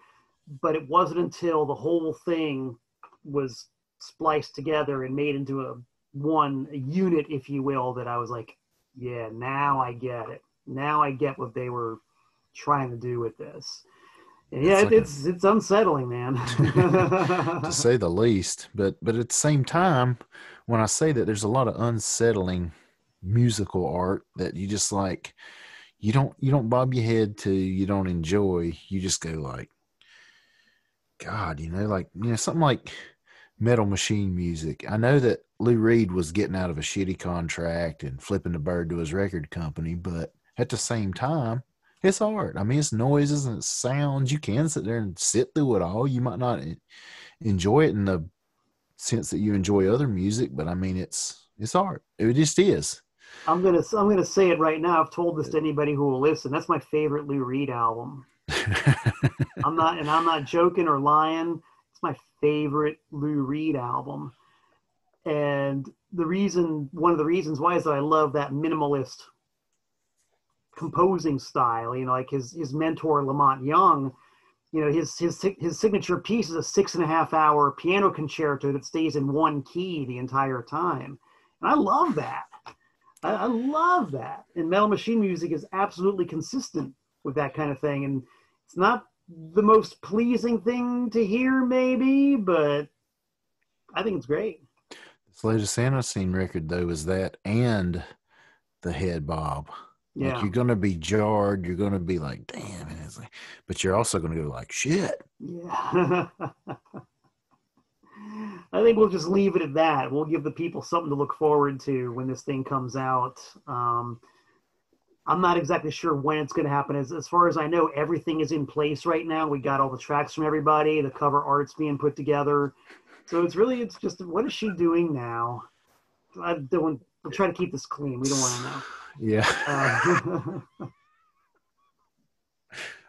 But it wasn't until the whole thing was spliced together and made into a one unit, if you will, that I was like, yeah, now I get it. Now I get what they were trying to do with this. And yeah, it's like it's, a, it's unsettling, man. <laughs> to <laughs> say the least. But but at the same time, when I say that, there's a lot of unsettling musical art that you just like. You don't you don't bob your head to. You don't enjoy. You just go like, God, you know, like you know something like metal machine music. I know that Lou Reed was getting out of a shitty contract and flipping the bird to his record company, but at the same time, it's art. I mean, it's noises and it's sounds. You can sit there and sit through it all. You might not enjoy it in the sense that you enjoy other music, but I mean, it's it's art. It just is. I'm gonna I'm gonna say it right now. I've told this uh, to anybody who will listen. That's my favorite Lou Reed album. <laughs> I'm not, and I'm not joking or lying It's my favorite Lou Reed album. And the reason, one of the reasons why is that I love that minimalist composing style. You know, like his his mentor La Monte Young, you know, his his his signature piece is a six and a half hour piano concerto that stays in one key the entire time, and I love that. I, I love that. And metal machine music is absolutely consistent with that kind of thing, and it's not the most pleasing thing to hear, maybe, but I think it's great. This latest ANTiSEEN record, though, is that and the head bob. Yeah. Like you're gonna be jarred, you're gonna be like, damn, and it's like, but you're also gonna go like, shit. Yeah. <laughs> I think we'll just leave it at that. We'll give the people something to look forward to when this thing comes out. Um, I'm not exactly sure when it's going to happen. As, as far as I know, everything is in place right now. We got all the tracks from everybody. The cover art's being put together. So it's really, it's just, what is she doing now? I don't, we'll try to keep this clean. We don't want to know. <sighs> Yeah. Uh, <laughs>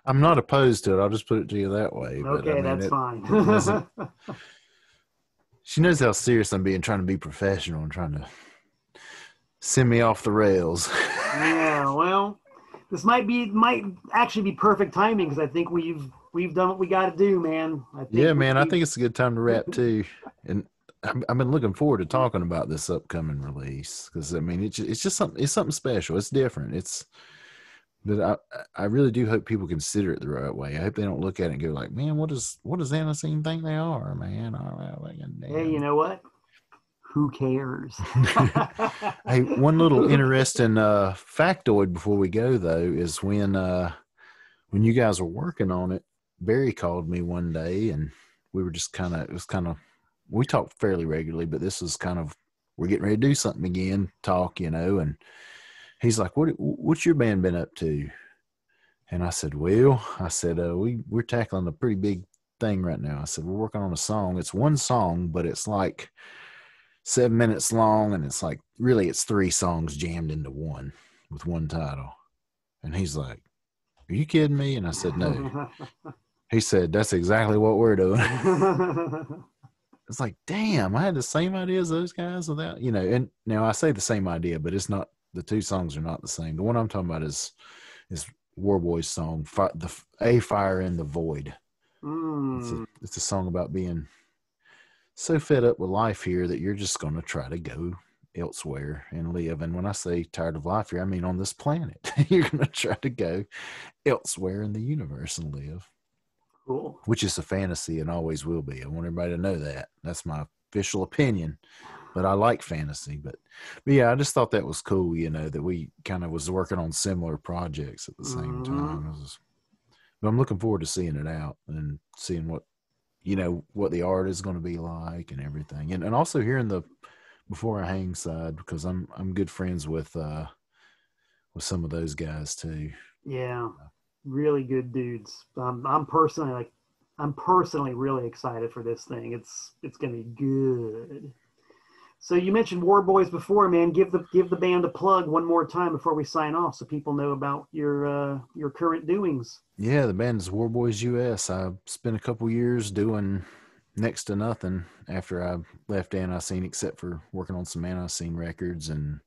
I'm not opposed to it. I'll just put it to you that way. Okay, I mean, that's it, fine. It <laughs> she knows how serious I'm being, trying to be professional and trying to send me off the rails. yeah, well, this might be might actually be perfect timing because I think we've we've done what we got to do, man. yeah, man, I think it's a good time to wrap <laughs> too, and I've been looking forward to talking about this upcoming release because I mean it's it's just something it's something special. It's different. It's but I I really do hope people consider it the right way. I hope they don't look at it and go like, man, what does what does ANTiSEEN think they are, man? All right, like, hey, you know what? Who cares? <laughs> hey, one little <laughs> interesting uh, factoid before we go though is when uh, when you guys were working on it, Barry called me one day and we were just kind of it was kind of we talked fairly regularly, but this was kind of we're getting ready to do something again, talk, you know, and he's like, "What what's your band been up to?" And I said, "Well, I said uh, we we're tackling a pretty big thing right now." I said, "We're working on a song. It's one song, but it's like seven minutes long, and it's like really it's three songs jammed into one with one title." And he's like, "Are you kidding me?" And I said, "No." <laughs> he said, "That's exactly what we're doing." <laughs> <laughs> it's like, damn, I had the same idea as those guys without, you know. And now I say the same idea, but it's not the two songs are not the same. The one I'm talking about is is Warboys' song, the A Fire in the Void. Mm. It's, a, hmm. it's a song about being so fed up with life here that you're just going to try to go elsewhere and live. And when I say tired of life here, I mean on this planet. <laughs> you're going to try to go elsewhere in the universe and live. Cool. Which is a fantasy and always will be. I want everybody to know that. That's my official opinion but I like fantasy. But, but yeah, I just thought that was cool, you know, that we kind of was working on similar projects at the same mm-hmm. time. But I'm looking forward to seeing it out and seeing what, you know, what the art is going to be like and everything. And, and also hearing the before I hang side because I'm, I'm good friends with, uh, with some of those guys too. Yeah. Really good dudes. Um, I'm personally like, I'm personally really excited for this thing. It's, it's to be good. So you mentioned Warboys before, man. Give the give the band a plug one more time before we sign off, so people know about your uh, your current doings. Yeah, the band is Warboys US. I spent a couple years doing next to nothing after I left ANTiSEEN, except for working on some ANTiSEEN records and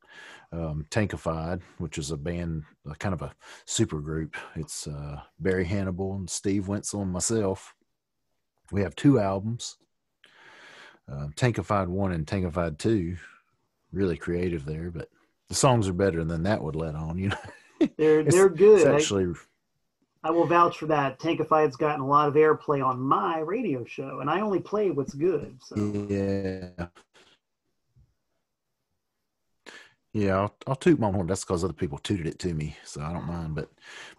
um, Tankified, which is a band, a kind of a super group. It's uh, Barry Hannibal and Steve Wenzel and myself. We have two albums uh, Tankified One and Tankified Two, really creative there, but the songs are better than that would let on. You know, <laughs> they're they're good. It's actually, I, I, will vouch for that. Tankified's gotten a lot of airplay on my radio show, and I only play what's good. So. Yeah. Yeah, I'll, I'll toot my horn. That's because other people tooted it to me, so I don't mind. But,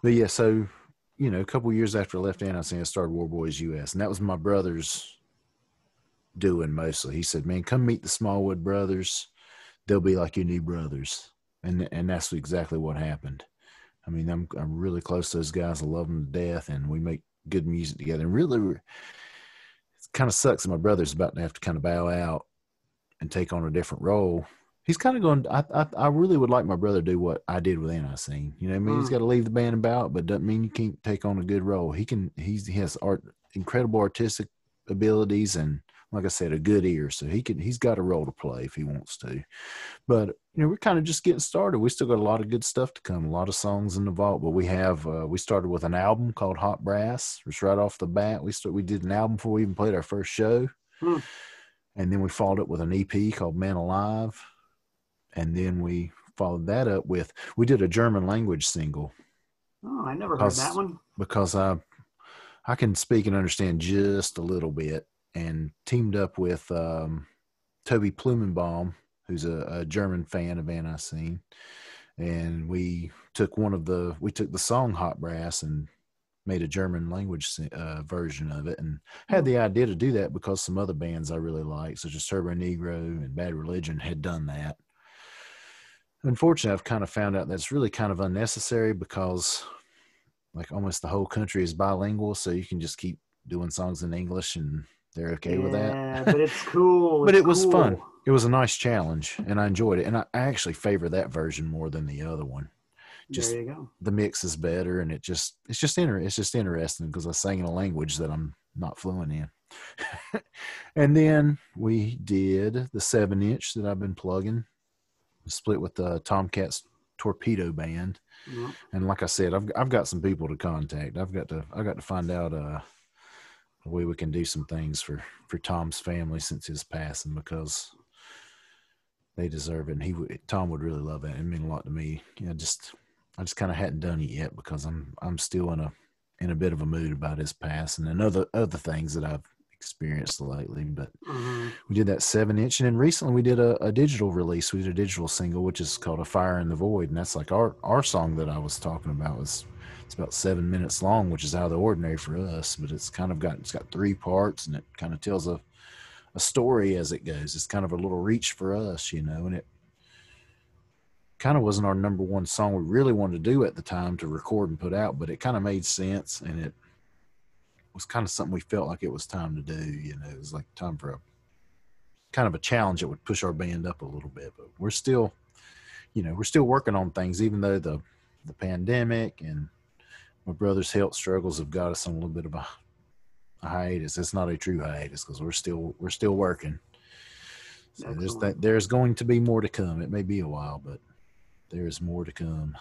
but yeah, so you know, a couple years after I left ANTiSEEN, I started Warboys US, and that was my brother's doing mostly. He said, "Man, come meet the Smallwood brothers. They'll be like your new brothers." And and that's exactly what happened. I mean, I'm I'm really close to those guys. I love them to death, and we make good music together. And really, it kind of sucks that my brother's about to have to kind of bow out and take on a different role. He's kind of going. I, I I really would like my brother to do what I did with ANTiSEEN. You know, what I mean, mm. he's got to leave the band about, but doesn't mean you can't take on a good role. He can. He's he has art, incredible artistic abilities, and like I said, a good ear, so he can he's got a role to play if he wants to. But you know, we're kind of just getting started. We still got a lot of good stuff to come, a lot of songs in the vault. But we have uh, we started with an album called Hot Brass. Just right off the bat, we start we did an album before we even played our first show, hmm. and then we followed up with an EP called Man Alive, and then we followed that up with we did a German language single. Oh, I never heard that one because I I can speak and understand just a little bit and teamed up with um, Toby Plumenbaum, who's a, a, German fan of ANTiSEEN. And we took one of the, we took the song Hot Brass and made a German language uh, version of it and had the idea to do that because some other bands I really like, such as Turbonegro and Bad Religion, had done that. Unfortunately, I've kind of found out that's really kind of unnecessary because like almost the whole country is bilingual, so you can just keep doing songs in English and they're okay yeah, with that. but it's <laughs> cool. but it's it was cool. fun. It was a nice challenge, and I enjoyed it. And I, actually favor that version more than the other one. Just there you go. The mix is better, and it just it's just inter- it's just interesting because I sang in a language that I'm not fluent in. <laughs> and then we did the seven inch that I've been plugging, split with the Tomcats Torpedo Band. Mm-hmm. And like I said, I've I've got some people to contact. I've got to I got to find out uh a way we can do some things for for Tom's family since his passing because they deserve it. And he would, Tom would really love that. It meant a lot to me. You know, just I just kind of hadn't done it yet because I'm I'm still in a in a bit of a mood about his past and other other things that I've experienced lately. But mm-hmm. we did that seven inch, and then recently we did a, a, digital release. We did a digital single, which is called "A Fire in the Void," and that's like our our song that I was talking about was it's about seven minutes long, which is out of the ordinary for us. But it's kind of got it's got three parts, and it kind of tells a a story as it goes. It's kind of a little reach for us, you know, and it kind of wasn't our number one song we really wanted to do at the time to record and put out, but it kind of made sense and it was kind of something we felt like it was time to do. You know, it was like time for a kind of a challenge that would push our band up a little bit. But we're still, you know, we're still working on things, even though the the pandemic and my brother's health struggles have got us on a little bit of a, a hiatus. It's not a true hiatus because we're still we're still working. So there's that there's going to be more to come. It may be a while, but there is more to come.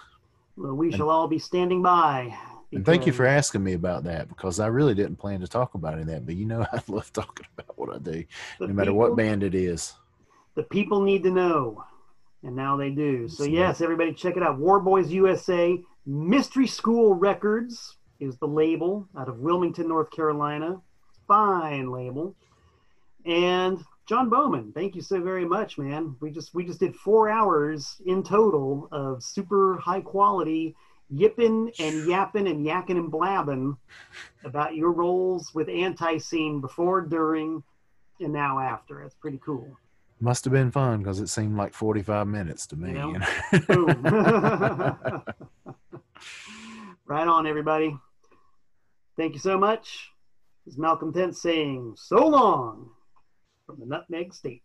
Well, we and, shall all be standing by. And thank you mm-hmm. for asking me about that because I really didn't plan to talk about that. But you know, <laughs> I love talking about what I do, no matter people, what band it is. The people need to know, and now they do. So, yes, everybody check it out. Warboys USA Mystery School Records is the label out of Wilmington, North Carolina. Fine label. And Jon Bowman, thank you so very much, man. We just we just did four hours in total of super high quality yipping and yapping and yakking and blabbing about your roles with ANTiSEEN before, during, and now after. It's pretty cool. Must have been fun because it seemed like 45 minutes to me. You know? <laughs> <laughs> right on, everybody. Thank you so much. This is Malcolm Tent saying so long from the Nutmeg State.